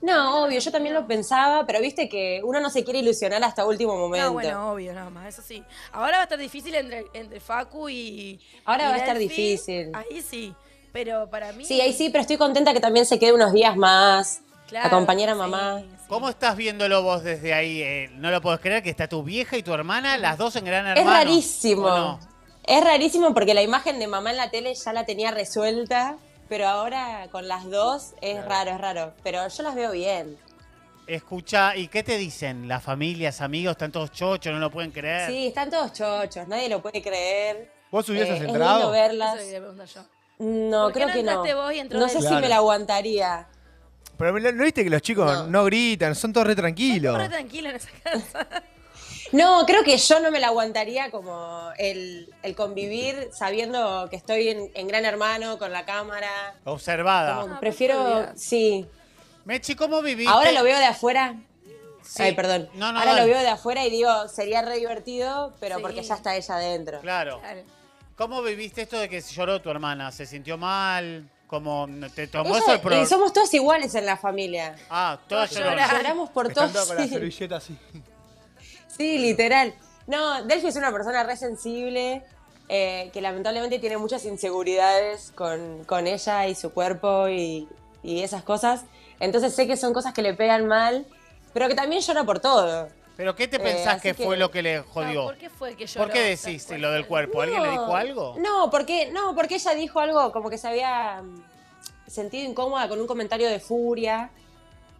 No, obvio, yo también lo pensaba, pero viste que uno no se quiere ilusionar hasta último momento. No, bueno, obvio, nada más, eso sí. Ahora va a estar difícil entre, entre Facu y. Ahora y va a estar difícil. Ahí sí. Pero para mí. Sí, ahí sí, pero estoy contenta que también se quede unos días más. Claro, acompañar a sí. mamá. ¿Cómo estás viéndolo vos desde ahí? Eh, no lo puedes creer que está tu vieja y tu hermana, las dos en Gran Es Hermano. rarísimo. ¿O no? Es rarísimo porque la imagen de mamá en la tele ya la tenía resuelta, pero ahora con las dos es raro, es raro. Pero yo las veo bien. Escucha, ¿y qué te dicen? ¿Las familias, amigos, están todos chochos, no lo pueden creer? Sí, están todos chochos, nadie lo puede creer. ¿Vos hubieses Eh, entrado? Es lindo verlas. Eso. No, ¿Por qué creo no que no. vos y entró No sé Delphi? si me Claro. la aguantaría. Pero ¿no no viste que los chicos no, gritan? Son todos re tranquilos. Re tranquila en esa casa. No, creo que yo no me la aguantaría como el, el convivir sabiendo que estoy en, en Gran Hermano con la cámara. Observada. Como prefiero, sí. Mechi, ¿cómo viviste? Ahora lo veo de afuera. Sí. Ay, perdón. No, no, Ahora dale. lo veo de afuera y digo, sería re divertido, pero Sí. porque ya está ella adentro. Claro. ¿Cómo viviste esto de que lloró tu hermana? ¿Se sintió mal? ¿Cómo te tomó Ella- eso el pro- somos todos iguales en la familia. Ah, todas Todas lloraron. Lloramos por Están todos. todos con la servilleta así. Sí, literal. No, Delphi es una persona re sensible, eh, que lamentablemente tiene muchas inseguridades con, con ella y su cuerpo y, y esas cosas. Entonces sé que son cosas que le pegan mal, pero que también llora por todo. ¿Pero qué te Eh, pensás que, que- fue lo que le jodió? No, ¿Por qué fue que lloró? ¿Por qué decís lo del cuerpo? ¿Alguien le dijo algo? No, porque, no, porque ella dijo algo como que se había mm, sentido incómoda con un comentario de furia.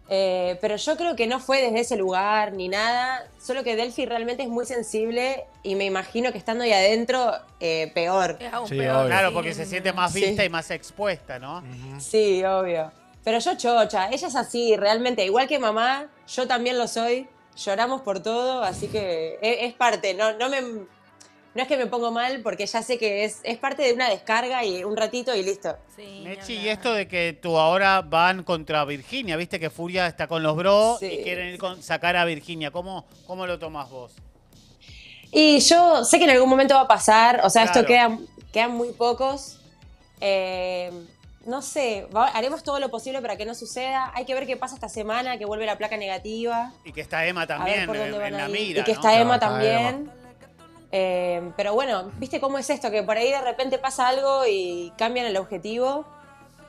Eh, pero yo creo que no fue desde ese lugar ni nada. Solo que Delphi realmente es muy sensible y me imagino que estando ahí adentro, eh, peor. Es aún Sí, peor. obvio. Claro, porque se siente más Sí. vista y más expuesta, ¿no? Sí, obvio. Pero yo chocha, ella es así, realmente. Igual que mamá, yo también lo soy. Lloramos por todo, así que es, es parte. No, no, me, no es que me pongo mal porque ya sé que es, es parte de una descarga y un ratito y listo. Sí, Mechi, y esto de que tú ahora van contra Virginia, viste que Furia está con los bros Sí. y quieren ir con, sacar a Virginia. ¿Cómo, ¿Cómo lo tomás vos? Y yo sé que en algún momento va a pasar, o sea, esto queda, quedan muy pocos. Eh, no sé, va- haremos todo lo posible para que no suceda. Hay que ver qué pasa esta semana, que vuelve la placa negativa. Y que está Emma también por en, dónde van en la mira. Y que ¿no? está Emma está también. Eh, pero bueno, ¿viste cómo es esto? Que por ahí de repente pasa algo y cambian el objetivo.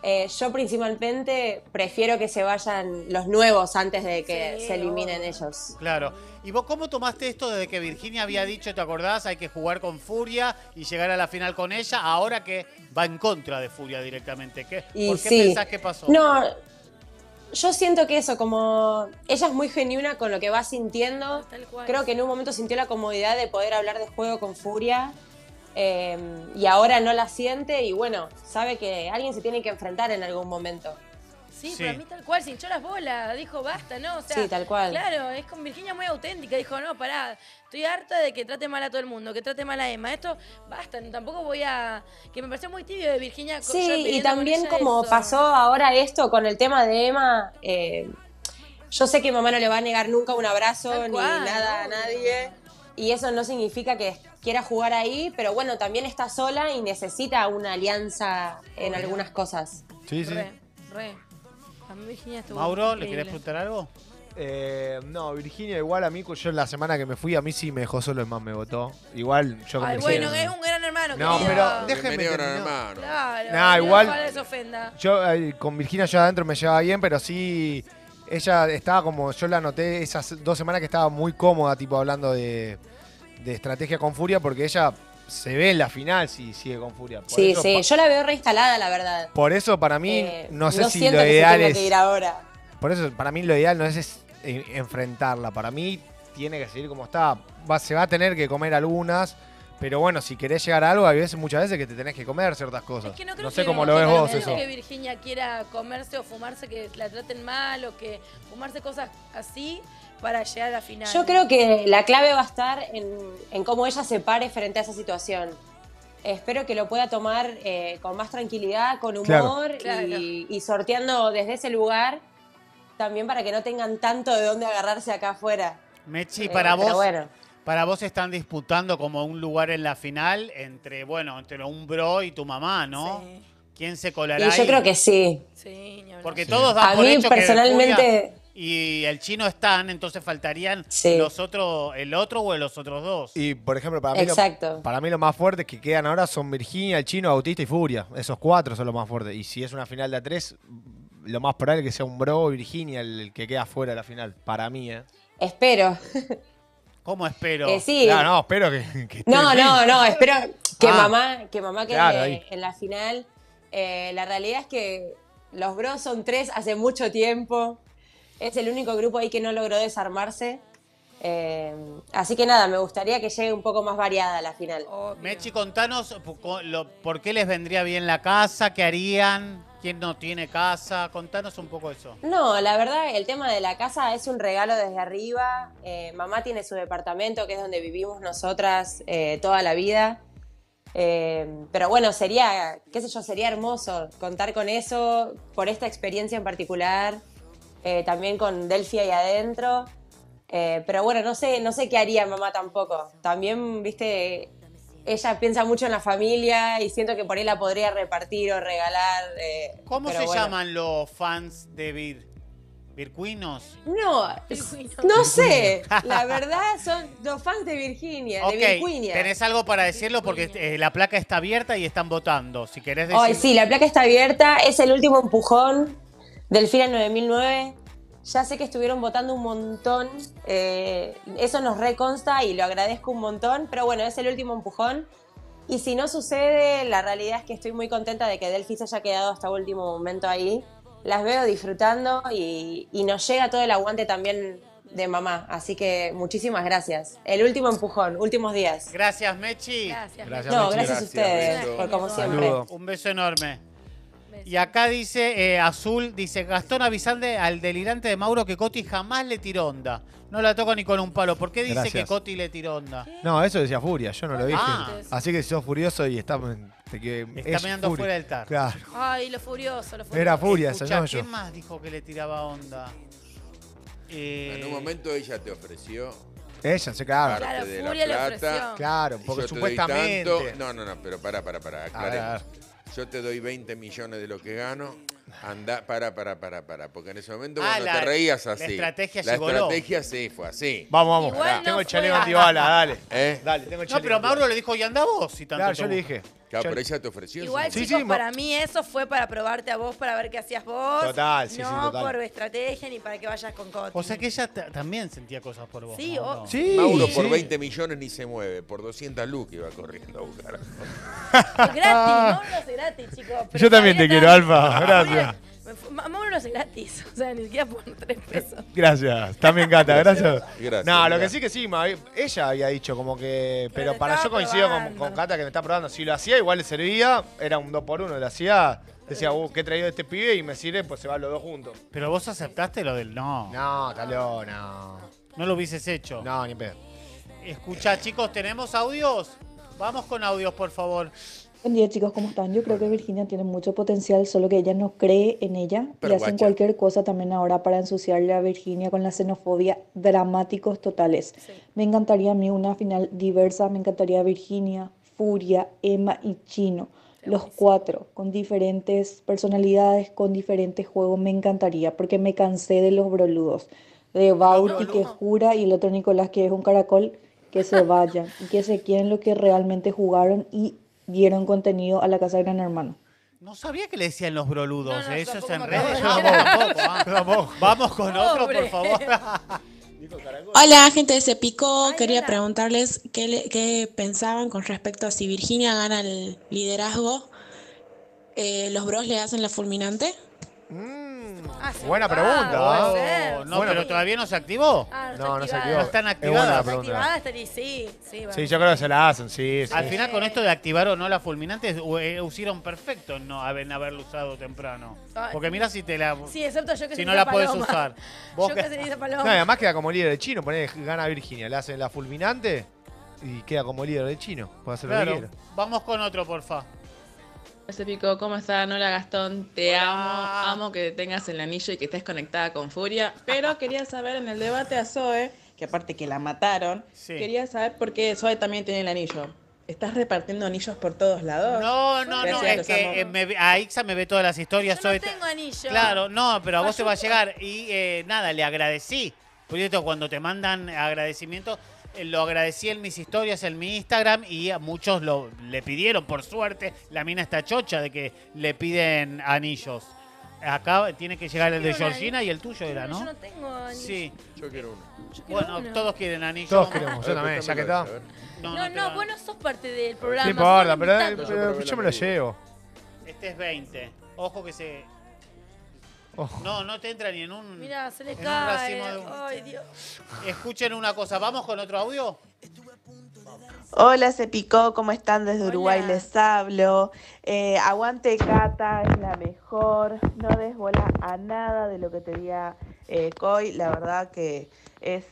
Eh, yo principalmente prefiero que se vayan los nuevos antes de que Sí, se eliminen ellos. Claro. ¿Y vos cómo tomaste esto desde que Virginia había dicho, te acordás, hay que jugar con Furia y llegar a la final con ella, ahora que va en contra de Furia directamente? ¿Qué, Y ¿Por qué sí. pensás que pasó? No, yo siento que eso, como ella es muy genuina con lo que va sintiendo. Tal cual. Creo que en un momento sintió la comodidad de poder hablar de juego con Furia. eh, y ahora no la siente y bueno, sabe que alguien se tiene que enfrentar en algún momento. Sí, Sí. pero a mí tal cual, se hinchó las bolas, dijo basta, ¿no? O sea, Sí, tal cual. Claro, es con Virginia muy auténtica, dijo, no, pará, estoy harta de que trate mal a todo el mundo, que trate mal a Emma, esto, basta, tampoco voy a... Que me pareció muy tibio de Virginia. Sí, y también como eso. pasó ahora esto con el tema de Emma, eh, yo sé que mamá no le va a negar nunca un abrazo Tal ni cual, nada a nadie. Y eso no significa que quiera jugar ahí, pero bueno, también está sola y necesita una alianza en algunas cosas. Sí, sí. Re, re. A mí Virginia estuvo Mauro, ¿le increíble. querés preguntar algo? Eh, no, Virginia, igual a mí, yo la semana que me fui, a mí sí me dejó solo, es más me votó. Igual yo Ay, bueno, es un gran hermano. No, querido. pero Bienvenido, gran hermano. Claro. Nah, no, igual- se ofenda. Yo eh, con Virginia yo adentro me llevaba bien, pero sí ella estaba como, yo la noté esas dos semanas que estaba muy cómoda, tipo hablando de, de estrategia con Furia, porque ella se ve en la final si sigue con Furia. Por Sí, eso, sí, yo la veo reinstalada, la verdad. Por eso para mí, Eh, no sé si lo que ideal tenga es... que ir ahora. Por eso para mí lo ideal no es, es, enfrentarla, para mí tiene que seguir como está. Va- se va a tener que comer algunas, pero bueno, si querés llegar a algo, hay veces, muchas veces que te tenés que comer ciertas cosas. Es que no, creo no sé que- cómo lo que ves vos no eso. que Virginia quiera comerse o fumarse que la traten mal o que fumarse cosas así para llegar a la final. Yo creo que la clave va a estar en, en cómo ella se pare frente a esa situación. Espero que lo pueda tomar eh, con más tranquilidad, con humor Claro. y, y sorteando desde ese lugar también para que no tengan tanto de dónde agarrarse acá afuera. Mechi, Eh, para pero vos, bueno. para vos están disputando como un lugar en la final entre, bueno, entre un bro y tu mamá, ¿no? ¿Quién se colará Y yo ahí? creo que sí. Sí. Porque todos dan A por mí hecho personalmente- y el chino están, entonces faltarían Sí. los otros, el otro o los otros dos. Y por ejemplo, para mí, lo, para mí lo más fuerte que quedan ahora son Virginia, el chino, Bautista y Furia. Esos cuatro son los más fuertes. Y si es una final de a tres, lo más probable es que sea un bro o Virginia el, el que queda fuera de la final. Para mí, ¿eh? Espero. ¿Cómo espero? Eh, sí. Claro, no, espero que, que No, bien. no, no, espero que Ah. mamá, que mamá quede Claro, ahí. en la final. Eh, la realidad es que los bros son tres hace mucho tiempo. Es el único grupo ahí que no logró desarmarse. Eh, así que nada, me gustaría que llegue un poco más variada la final. Mechi, contanos por qué les vendría bien la casa, qué harían, quién no tiene casa, contanos un poco eso. No, la verdad, el tema de la casa es un regalo desde arriba. Eh, mamá tiene su departamento, que es donde vivimos nosotras eh, toda la vida. Eh, pero bueno, sería, qué sé yo, sería hermoso contar con eso, por esta experiencia en particular, eh, también con Delphi ahí adentro. Eh, pero bueno, no sé, no sé qué haría mamá tampoco. También, viste, ella piensa mucho en la familia y siento que por ahí la podría repartir o regalar. eh, ¿Cómo se bueno. llaman los fans de Vir? ¿Vircuinos? No, no sé. La verdad son los fans de Virginia, de Virginia. tenés algo para decirlo porque eh, la placa está abierta y están votando. Si querés decir... Ay, sí, la placa está abierta. Es el último empujón del FIRA 9009. Ya sé que estuvieron votando un montón. eh, eso nos reconsta y lo agradezco un montón. Pero bueno, es el último empujón. Y si no sucede, la realidad es que estoy muy contenta de que Delphi se haya quedado hasta último momento ahí. Las veo disfrutando y, y nos llega todo el aguante también de mamá. Así que muchísimas gracias. El último empujón, últimos días. Gracias, Mechi. Gracias. Gracias, No, Mechi. gracias a ustedes, por como siempre. Un beso enorme. Y acá dice, eh, Azul, dice, Gastón avisando al delirante de Mauro que Coti jamás le tiró onda. No la toco ni con un palo. ¿Por qué dice Gracias. que Coti le tiró onda? No, eso decía Furia, yo no lo dije. Ah. Así que si sos furioso y estás. Te que, Está es mirando Furia. fuera del tar. Claro. Ay, lo furioso, lo furioso. Era Furia, eso Escuchá, no yo. ¿quién más dijo que le tiraba onda? Eh, En un momento ella te ofreció Ella, sí, claro. Claro, parte de la Furia le plata. ofreció. Claro, porque yo te doy supuestamente. tanto- No, no, no, pero para, para, para, A ver, aclaremos. ver. Yo te doy 20 millones de lo que gano. Anda, para, para, para, para. Porque en ese momento Ah, cuando la- te reías la así. estrategia La gigoló. estrategia sí fue así. Vamos, vamos. Igual Pará, no tengo el fue- chaleco antibala, dale. ¿Eh? Dale, tengo el No, chaleco. pero Mauro le dijo, y anda vos, si tanto Claro, te yo le gusta". dije. Claro, Yo- pero ella te ofreció. eso. Igual, Sí, chicos, sí, para mí eso fue para probarte a vos, para ver qué hacías vos. Total, sí, sí, No total. por estrategia ni para que vayas con Coti. O sea que ella ta- también sentía cosas por vos. Sí, ¿no? o- No. Sí, Mauro por sí. 20 millones ni se mueve. Por 200 lucas iba corriendo a buscar. Es gratis, Mauro lo hace gratis, chicos. pero Yo también todavía te quiero, está- Alfa. Gracias. Hace gratis. O sea, ni siquiera por tres pesos. Gracias, también Cata, gracias. Gracias, No, lo que sí que sí, ma- ella había dicho como que. Pero para yo coincido con, con Cata que me está probando. Si lo hacía, igual le servía, era un 2 por 1 lo hacía, decía, uh, ¿qué he traído de este pibe? Y me sirve, pues se van los dos juntos. Pero vos aceptaste lo del no. No, taló, no. No lo hubieses hecho. No, ni pedo. Escucha, chicos, ¿tenemos audios? Vamos con audios, por favor. Buen día chicos, ¿cómo están? Yo creo que Virginia tiene mucho potencial, solo que ella no cree en ella Pero y hacen guacha. cualquier cosa también ahora para ensuciarle a Virginia con la xenofobia, dramáticos totales. Me encantaría a mí una final diversa, me encantaría Virginia, Furia, Emma y Chino. los cuatro, con diferentes personalidades, con diferentes juegos, me encantaría, porque me cansé de los broludos. De Bauti que jura y el otro Nicolás que es un caracol, que se vayan y que se quieren lo que realmente jugaron y dieron contenido a la casa de Gran Hermano. No sabía que le decían los broludos. No, no, Eso es tampoco en redes. acuerdo. Yo tampoco. Vamos con otro, por favor. Hola, gente de Cepico. Quería preguntarles qué, le- qué pensaban con respecto a si Virginia gana el liderazgo. eh, ¿Los bros le hacen la fulminante? Buena pregunta. Oh, ¿eh? no, Buena pero todavía no se activó. Ah, No, no se activó. No están Es buena activadas. la pregunta. Activada estaría, sí, sí. Sí, yo creo que se la hacen, sí. sí. Al final, con esto de activar o no la fulminante, u- eh, hicieron perfecto en no haber, en haberlo usado temprano. Ay. Porque mira si te la. Sí, excepto yo que Si no la puedes paloma. usar. Vos Yo que- No, paloma. y además queda como líder de chino. Poné, gana Virginia, le hacen la fulminante y queda como líder de chino. Puede hacer lo que Claro. quiera. Vamos con otro, porfa. Ese pico, ¿cómo están? Hola Gastón, te amo, amo que tengas el anillo y que estés conectada con Furia, pero quería saber en el debate a Zoe, que aparte que la mataron, Sí. quería saber por qué Zoe también tiene el anillo. ¿Estás repartiendo anillos por todos lados? No, no, no, es que eh, me ve- a Ixa me ve todas las historias. Yo no tengo anillo. Claro, no, pero a vos te va a llegar. Y eh, nada, le agradecí. Por cierto, cuando te mandan agradecimiento, eh, lo agradecí en mis historias, en mi Instagram, y a muchos lo, le pidieron, por suerte. La mina está chocha de que le piden anillos. Acá tiene que llegar el de Georgina y el tuyo era, Yo ¿no? no tengo anillo. Sí. Yo quiero uno. Bueno, uno. todos quieren anillos. Todos queremos, yo también, ya que está. No, No, no, no, vos no sos parte del programa. No importa, pero, pero yo me lo llevo. Este es 20. Ojo que se. Ojo. No, no te entra ni en un. Mira, se le en un cae. racimo de- Ay, Dios. Escuchen una cosa, ¿vamos con otro audio? Hola, se picó, ¿cómo están? Desde Uruguay les hablo. Eh, aguante Cata, es la mejor. No des bola a nada de lo que te diga eh, Coy. La verdad que es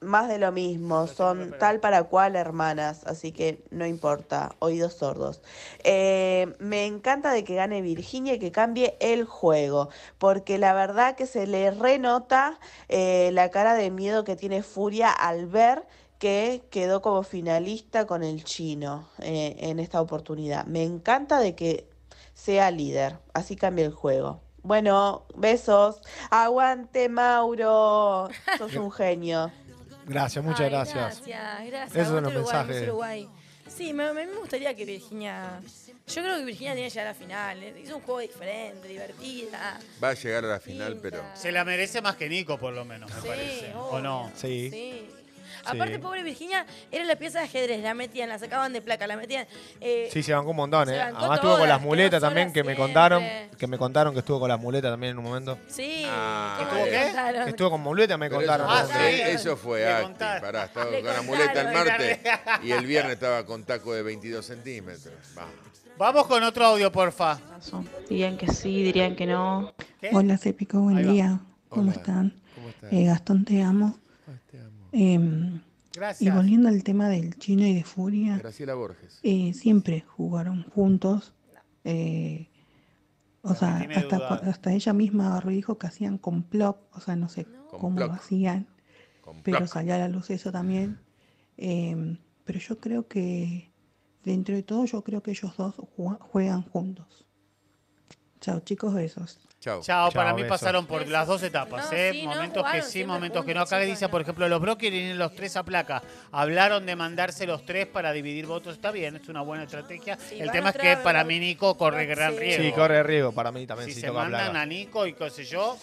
más de lo mismo. Son tal para cual hermanas, así que no importa. Oídos sordos. Eh, me encanta de que gane Virginia y que cambie el juego, porque la verdad que se le renota eh, la cara de miedo que tiene Furia al ver que quedó como finalista con el chino eh, en esta oportunidad. Me encanta de que sea líder, así cambia el juego. Bueno, besos. Aguante, Mauro. Sos un genio. Gracias, muchas Ay, gracias. Gracias, gracias. Esos son los Uruguay, mensajes. Uruguay. Sí, me, me gustaría que Virginia. Yo creo que Virginia tiene que llegar a la final. eh. Hizo un juego diferente, divertida. Va a llegar a la final, pero. Se la merece más que Nico, por lo menos, me Sí, parece. ¿O no? Sí. Sí. Aparte, pobre Virginia, era la pieza de ajedrez, la metían, la sacaban de placa, la metían. eh, Sí, se bancó un montón, Se ¿eh? Además estuvo con las muletas también, que me contaron, que me contaron que estuvo con las muletas también en un momento. Sí. Ah, ¿cómo ¿estuvo qué? contaron? Estuvo con muletas, me Pero contaron. Eso, fue- sí, eso fue acting. Pará, estaba Le con la muleta el martes y el viernes estaba con taco de 22 centímetros. Va. Vamos con otro audio, porfa. Dirían que sí, dirían que no. ¿Qué? Hola, Cepico, buen Ahí va. día. ¿Cómo están? Eh, Gastón, te amo. Em, Gracias. y volviendo al tema del chino y de Furia, Graciela Borges. eh, siempre jugaron juntos. eh, o sea, hasta, hasta ella misma agarró y dijo que hacían complot, o sea, no sé cómo lo Complot. hacían, pero salió a la luz eso también. Em, pero yo creo que, dentro de todo, yo creo que ellos dos jue- juegan juntos. Chao, chicos, besos. Chao. Chao, para mí besos. pasaron por las dos etapas, No, ¿eh? sí, no, momentos que jugaron sí, siempre momentos que no. juntos, Acá chicos, dice, por ejemplo, los brokers vienen los tres a placa. Hablaron de mandarse los tres para dividir votos. Está bien, es una buena estrategia. El van tema es que para mí Nico corre gran riesgo. Sí, corre riesgo para mí también. Si se toca mandan placa. a Nico y qué sé yo.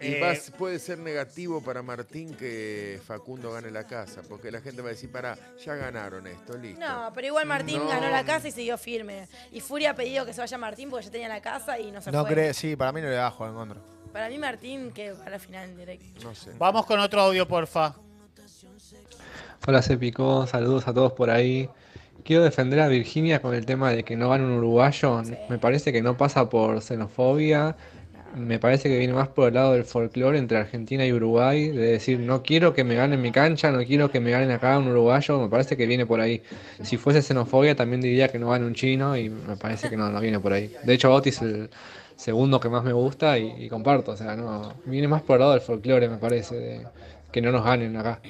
Y eh, vas- puede ser negativo para Martín que Facundo gane la casa, porque la gente va a decir, para, ya ganaron esto, listo. No, pero igual Martín No. ganó la casa y siguió firme. Y Furia ha pedido que se vaya Martín porque ya tenía la casa y no se No fue. cree, sí, para mí no le va a jugar en contra. Para mí Martín que va a la final en directo. No sé. Vamos con otro audio, porfa. Hola Cepico, saludos a todos por ahí. Quiero defender a Virginia con el tema de que no gane un uruguayo. Me parece que no pasa por xenofobia. Me parece que viene más por el lado del folclore entre Argentina y Uruguay, de decir, no quiero que me ganen mi cancha, no quiero que me ganen acá un uruguayo, me parece que viene por ahí. Si fuese xenofobia también diría que no gane un chino y me parece que no, no viene por ahí. De hecho, Bauti es el segundo que más me gusta y, comparto, o sea, no, viene más por el lado del folclore, me parece, de que no nos ganen acá.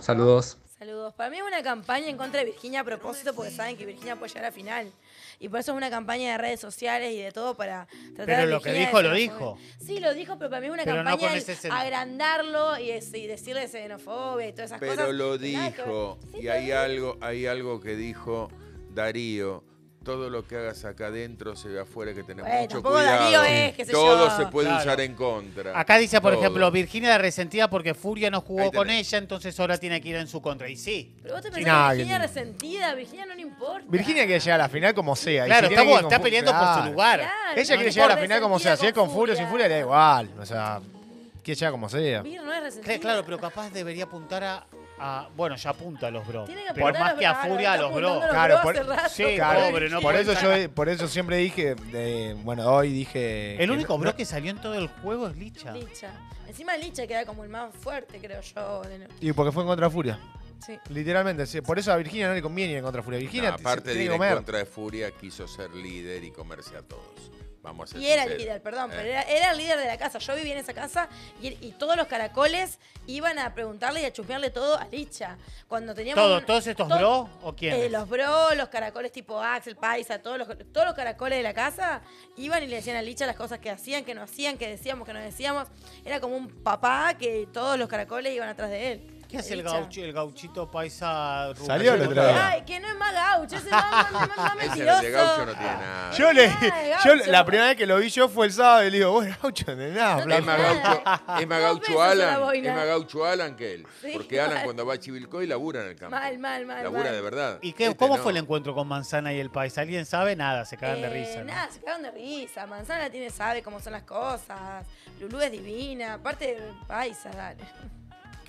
Saludos. Saludos. Para mí es una campaña en contra de Virginia a propósito porque saben que Virginia puede llegar a final. Y por eso es una campaña de redes sociales y de todo para tratar Pero lo que dijo, lo dijo. Sí, lo dijo, pero para mí es una Pero no campaña con de agrandarlo y, es- y decirle xenofobia y todas esas cosas. Pero lo que dijo, y hay algo, hay algo que dijo Darío. Todo lo que hagas acá adentro se ve afuera que tenemos Bueno, mucho cuidado. Es, qué sé Todo yo. se puede Claro. usar en contra. Acá dice, por Todo. ejemplo, Virginia de resentida porque Furia no jugó con ella, entonces ahora tiene que ir en su contra. Y sí. Pero vos te pensás que Virginia resentida, Virginia no le importa. Virginia quiere llegar a la final como sea. Claro, si está, peleando por su lugar. Claro, Ella no quiere le llegar a la final como sea. Si es con Furia o sin Furia, le da igual. O sea, quiere llegar como sea. Vir no es resentida. Cla- Claro, pero capaz debería apuntar a. a- bueno, ya apunta a los bros. Tiene que Por a más los que a bros, Furia a está los apuntando bros. los Claro, bros por, hace rato. Sí, claro, pobre, no por puede eso estar- yo por eso siempre dije, de- bueno, hoy dije. El que único no- bro que salió en todo el juego es Licha. Licha. Encima Licha queda como el más fuerte, creo yo. de- Y porque fue en contra de Furia. Sí. Literalmente, sí. por eso a Virginia no le conviene ir en contra de Furia. Virginia No, se- aparte tiene de que ir en comer. contra de Furia, quiso ser líder y comerse a todos. Vamos a ser Y era el líder, perdón, Eh. pero era, era el líder de la casa. Yo vivía en esa casa y, y todos los caracoles iban a preguntarle y a chusmearle todo a Licha. Cuando teníamos. ¿Todo- un- ¿Todos estos to- bro o quiénes? Eh, los bro, los caracoles tipo Axel, Paisa, todos los, todos los caracoles de la casa iban y le decían a Licha las cosas que hacían, que no hacían, que decíamos, que no decíamos. Era como un papá que todos los caracoles iban atrás de él. ¿Qué hace el, gaucho, el gauchito paisa rubio? Salió el otro día. Ay, que no es más gaucho, ese es más, más, más, más Ese mentiroso. de gaucho no tiene nada. Yo le, Ay, yo gaucho. la primera vez que lo vi yo fue el sábado y le digo, bueno, gaucho, de nada, No flaco". Es más gaucho, es más Dos gaucho pesos a la Alan, boina. es más gaucho Alan que él. Sí, Porque Alan mal. cuando va a Chivilcoy labura en el campo. Mal, mal, mal. Labura mal. de verdad. ¿Y qué, Este cómo no. fue el encuentro con Manzana y el país? ¿Alguien sabe? Nada, se cagan de Eh, risa. ¿no? Nada, se cagan de risa. Manzana tiene, sabe cómo son las cosas. Lulú es divina. Aparte, paisa, dale.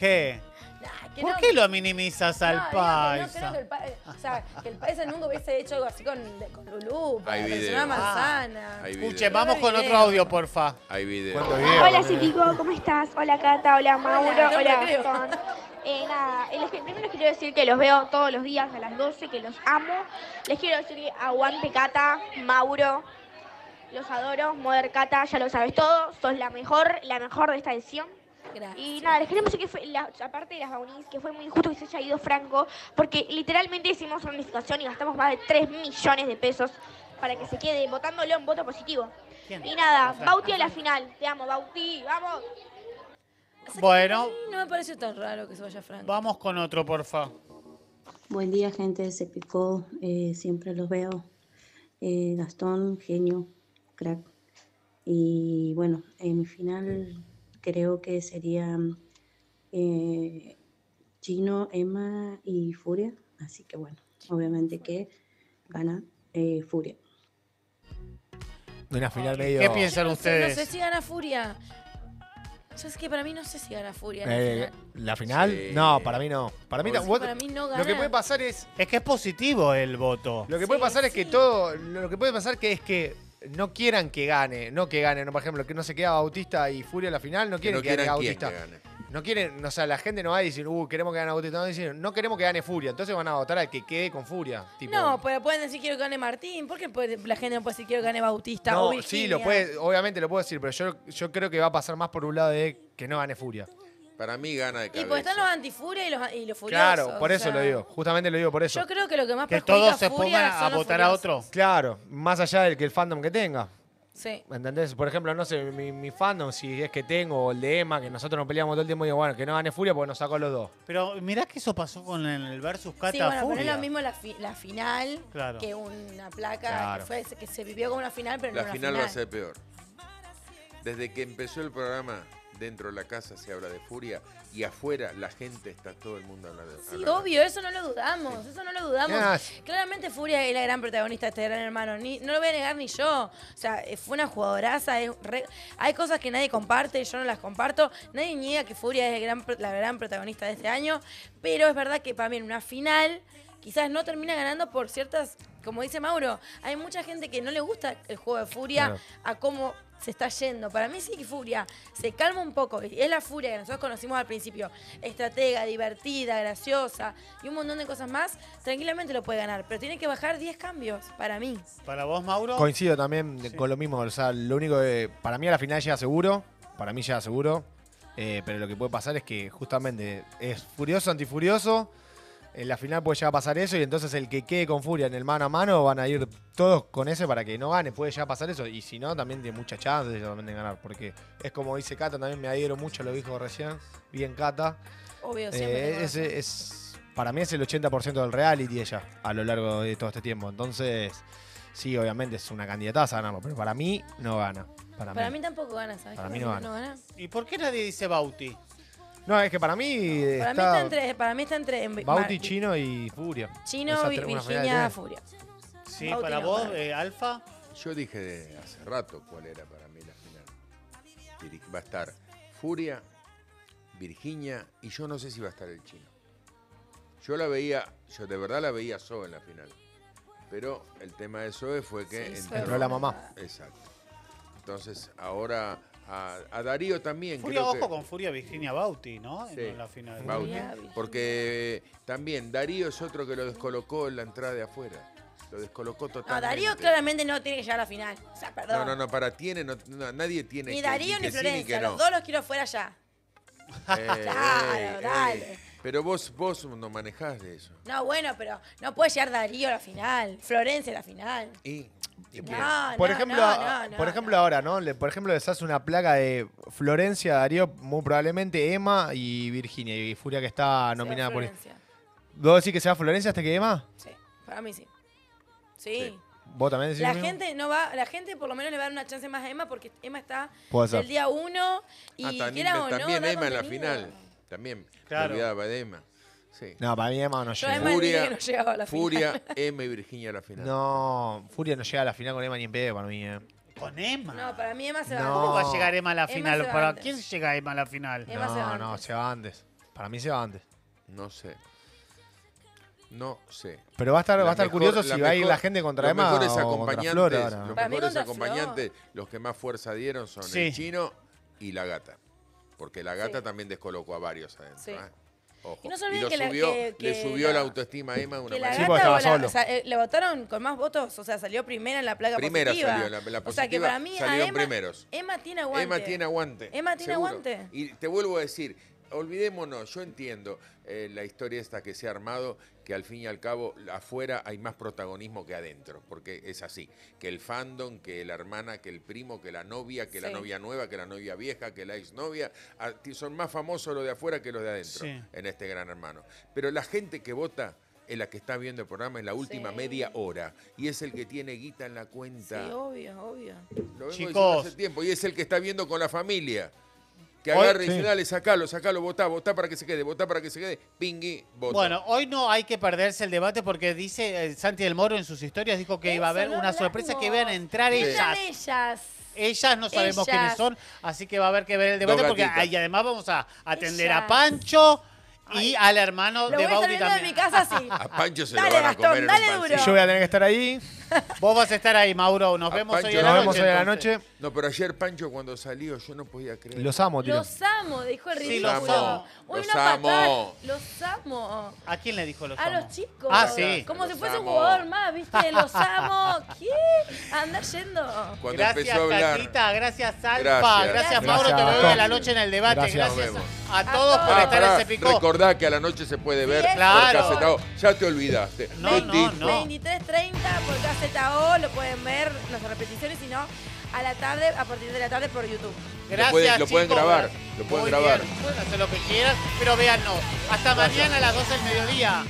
¿Qué? Nah, que ¿Por no- qué lo minimizas No, al paisa? No, creo que el, pa- o sea, que el paisa nunca hubiese hecho algo así con, con Lulú. Para Hay presionar video. a Manzana. Escuche, video. vamos con otro audio, porfa. Hay video. ¿Cuánto video? Hola Cítico, ¿cómo estás? Hola Cata, hola Mauro, Hola, no hola. Eh, nada, les, primero les quiero decir que los veo todos los días a las 12, que los amo. Les quiero decir que aguante Cata, Mauro, los adoro. Moder Cata, ya lo sabes todo, sos la mejor, la mejor de esta edición. Gracias. Y nada, les queremos decir que fue, la- aparte de las Baunis, que fue muy injusto que se haya ido Franco, porque literalmente hicimos una licitación y gastamos más de 3 millones de pesos para que se quede votándolo en voto positivo. Y nada, Bauti a la final. Te amo, Bauti, vamos. Bueno, No me pareció tan raro que se vaya Franco. vamos con otro, porfa. Buen día, gente, se picó, eh, siempre los veo. Eh, Gastón, genio, crack. Y bueno, en mi final creo que serían eh, Chino, Emma y Furia. Así que bueno, obviamente que gana eh, Furia. De una final medio. ¿Qué piensan No sé, ustedes? no sé si gana Furia. Yo es que para mí no sé si gana Furia. en Eh, la final. ¿La? Sí. No, para mí no. Para mí, Para no Lo que gana. puede pasar es. Es que es positivo el voto. Lo que Sí, puede pasar es que todo. Lo que puede pasar que es que no quieran que gane. No que gane. No, por ejemplo, que no se queda Bautista y Furia en la final. No Que quieren no que, gane Bautista. que gane. No quieren, o sea, la gente no va a decir, uh, queremos que gane Bautista. No, dicen, no queremos que gane Furia. Entonces van a votar al que quede con Furia. Tipo, No, pero pueden decir quiero que gane Martín. ¿Por qué puede- la gente no puede decir quiero que gane Bautista No, o Virginia? sí, lo puede, obviamente lo puedo decir, pero yo, yo creo que va a pasar más por un lado de que no gane Furia. Para mí gana de Y porque cabeza. están los antifuria y los, y los furiosos. Claro, por o eso sea, lo digo. Justamente lo digo por eso. Yo creo que lo que más Que perjudica todos se Furia pongan son a los votar a furiosos. otro. Claro, más allá del que el fandom que tenga. Sí. ¿Entendés? Por ejemplo, no sé, mi, mi fandom, si es que tengo, o el de Emma, que nosotros nos peleamos todo el tiempo, digo, bueno, que no gane Furia porque nos sacó a los dos. Pero mirá que eso pasó con el versus Cata Sí, bueno, pero Furia. es lo mismo la, fi- la final Claro. que una placa Claro. que, fue, que se vivió como una final, pero no La una final. va a ser peor. Desde que empezó el programa, dentro de la casa se habla de furia y afuera la gente está todo el mundo hablando de Sí, hablando de- obvio, eso no lo dudamos, eso no lo dudamos. Yes. Claramente Furia es la gran protagonista de este gran hermano, ni, no lo voy a negar ni yo. O sea, eh, fue una jugadoraza, es re- hay cosas que nadie comparte, yo no las comparto. Nadie niega que Furia es el gran la gran protagonista de este año, pero es verdad que para mí en una final quizás no termina ganando por ciertas, como dice Mauro, hay mucha gente que no le gusta el juego de Furia a cómo se está yendo. Para mí sí que Furia se calma un poco. y Es la Furia que nosotros conocimos al principio. Estratega, divertida, graciosa y un montón de cosas más. Tranquilamente lo puede ganar. Pero tiene que bajar 10 cambios para mí. Para vos, Mauro. Coincido también con lo mismo. O sea, lo único que. Para mí a la final llega seguro. Para mí llega seguro. eh, pero lo que puede pasar es que justamente es furioso, antifurioso. En la final puede llegar a pasar eso y entonces el que quede con Furia en el mano a mano van a ir todos con ese para que no gane. Puede llegar a pasar eso y si no, también tiene muchas chances también de ganar. Porque es como dice Cata, también me adhiero mucho, lo dijo recién, bien Cata. Obvio, Eh, siempre. ese es, para mí es el 80% del reality ella a lo largo de todo este tiempo. Entonces, sí, obviamente es una candidataza a ganarlo, pero para mí no gana. Para, Para mí. mí tampoco gana, ¿sabes? Para mí no gana. ¿Y por qué nadie dice Bauti? No, es que para mí Para mí está entre, para mí está entre en- Bauti, Mar- Chino y Furia. Chino, Vi- Virginia. Furia. Sí, Bauti para no, vos, para eh, Alfa. Yo dije de hace rato cuál era para mí la final. Va a estar Furia, Virginia y yo no sé si va a estar el chino. Yo la veía, yo de verdad la veía Zoe en la final. Pero el tema de Zoe fue que Sí, Entró la mamá. Exacto. Entonces ahora a, a Darío también. Furia, creo ojo que- con Furia Virginia Bauti, ¿no? En- Sí, En la final. Bauti. Porque también Darío es otro que lo descolocó en la entrada de afuera. Lo descolocó No, totalmente. Darío claramente no tiene que llegar a la final. O sea, perdón. No, no, no, para tiene, no, no, nadie tiene Ni que- Darío ni que sí, Florencia. que Los no. dos los quiero fuera ya. Eh, Claro, eh, dale. eh. Pero vos, vos no manejás de eso. No, bueno, pero no puede llegar Darío a la final. Florencia a la final. Y, y No. Por no, ejemplo, no, no, por ejemplo ahora, ¿no? Le- por ejemplo, les hace una placa de Florencia, Darío, muy probablemente Emma y Virginia. Y Furia que está nominada por... Florencia. ¿Vos decís que sea Florencia hasta que Emma? Sí, para mí sí. Sí. ¿Vos también decís La lo mismo? gente no va, la gente por lo menos le va a dar una chance más a Emma porque Emma está del día uno y Ah, también, quiera o no, también Emma en la final. También. Claro. Me olvidaba de Emma. Sí. No, para mí Emma no Yo llega. Emma Furia, no llegaba a la Furia, final. Emma y Virginia a la final. No, Furia no llega a la final con Emma ni en pedo para mí. eh. Con Emma. No, para mí Emma se va No. ¿Cómo va a llegar Emma a la Emma final? se va ¿Para antes. quién llega Emma a la final? Emma se va No, no, antes. se va antes. Para mí se va antes. No sé. No sé. Pero va a estar, La va a estar mejor- curioso si va a ir mejor- la gente contra los Emma mejores o contra acompañantes, Flor ahora. Los Para mí mejores contra Flor. acompañantes, los que más fuerza dieron son Sí. el chino y la gata. Porque la gata Sí. también descolocó a varios adentro. Sí. ¿eh? Ojo. Y no se Y olviden lo que la- subió, que- le que subió la- la autoestima a Emma de una Que manera. gata estaba solo. o sea, eh, le votaron con más votos, o sea, salió primera en la placa Primera positiva. salió, la, la o sea, que positiva para mí a salieron Emma, primeros. Emma tiene aguante. Emma tiene aguante. Emma tiene seguro. aguante. Y te vuelvo a decir, olvidémonos, yo entiendo eh, la historia esta que se ha armado, que al fin y al cabo afuera hay más protagonismo que adentro, porque es así, que el fandom, que la hermana, que el primo, que la novia, que la Sí. novia nueva, que la novia vieja, que la exnovia, ah, son más famosos los de afuera que los de adentro Sí. en este gran hermano. Pero la gente que vota es la que está viendo el programa en la última Sí. media hora y es el que tiene guita en la Sí, cuenta. obvio, obvio. Lo vengo Chicos. hace tiempo y es el que está viendo con la familia. Que Hoy- agarre y Sí. dice, dale, sacalo, sacalo, votá, votá para que se quede, votá para que se quede, pingui, vota. Bueno, hoy no hay que perderse el debate porque dice eh, Santi del Moro en sus historias, dijo que iba a haber Eso, no una sorpresa que iban a entrar Sí. ellas. Entran ellas. Ellas no sabemos Ellas. quiénes son, así que va a haber que ver el debate Dos porque gatitas. ahí además vamos a atender Ellas. a Pancho y al hermano Lo de voy a estar Bauti viendo en también. mi casa así. a Pancho se Dale, lo van a Gastón, comer en dale un duro. pancito. Yo voy a tener que estar ahí. Vos vas a estar ahí, Mauro. Nos A vemos Pancho hoy a lo la Nos noche. vemos hoy a la entonces. noche. No, pero ayer Pancho cuando salió yo no podía creer. Los amo, tío. Los amo, dijo el Sí, ridículo. los amo. Uy, Los una amo. patada. Los amo. ¿A quién le dijo los A amo? los chicos. Ah, sí. Como si Los fuese un amo. jugador más, ¿viste? Los amo. ¿Qué? Anda yendo. Cuando Gracias, empezó a hablar. Catita. Gracias, Alfa. Gracias. Gracias, Mauro. Gracias, Te veo Gastón. a la noche en el debate. Gracias. Gracias, Nos a, A todos por. Ah, estar pará, en ese picó. recordá que a la noche se puede ver por Claro. Casetao. Ya te olvidaste. No, ¿Qué no, no. 23.30 por KZO, lo pueden ver, nuestras repeticiones, y no, a la tarde, a partir de la tarde por YouTube. Gracias, pueden- lo pueden grabar, lo pueden Muy grabar. bien. Pueden hacer lo que quieran, pero véannos. Hasta mañana a las 12 del mediodía.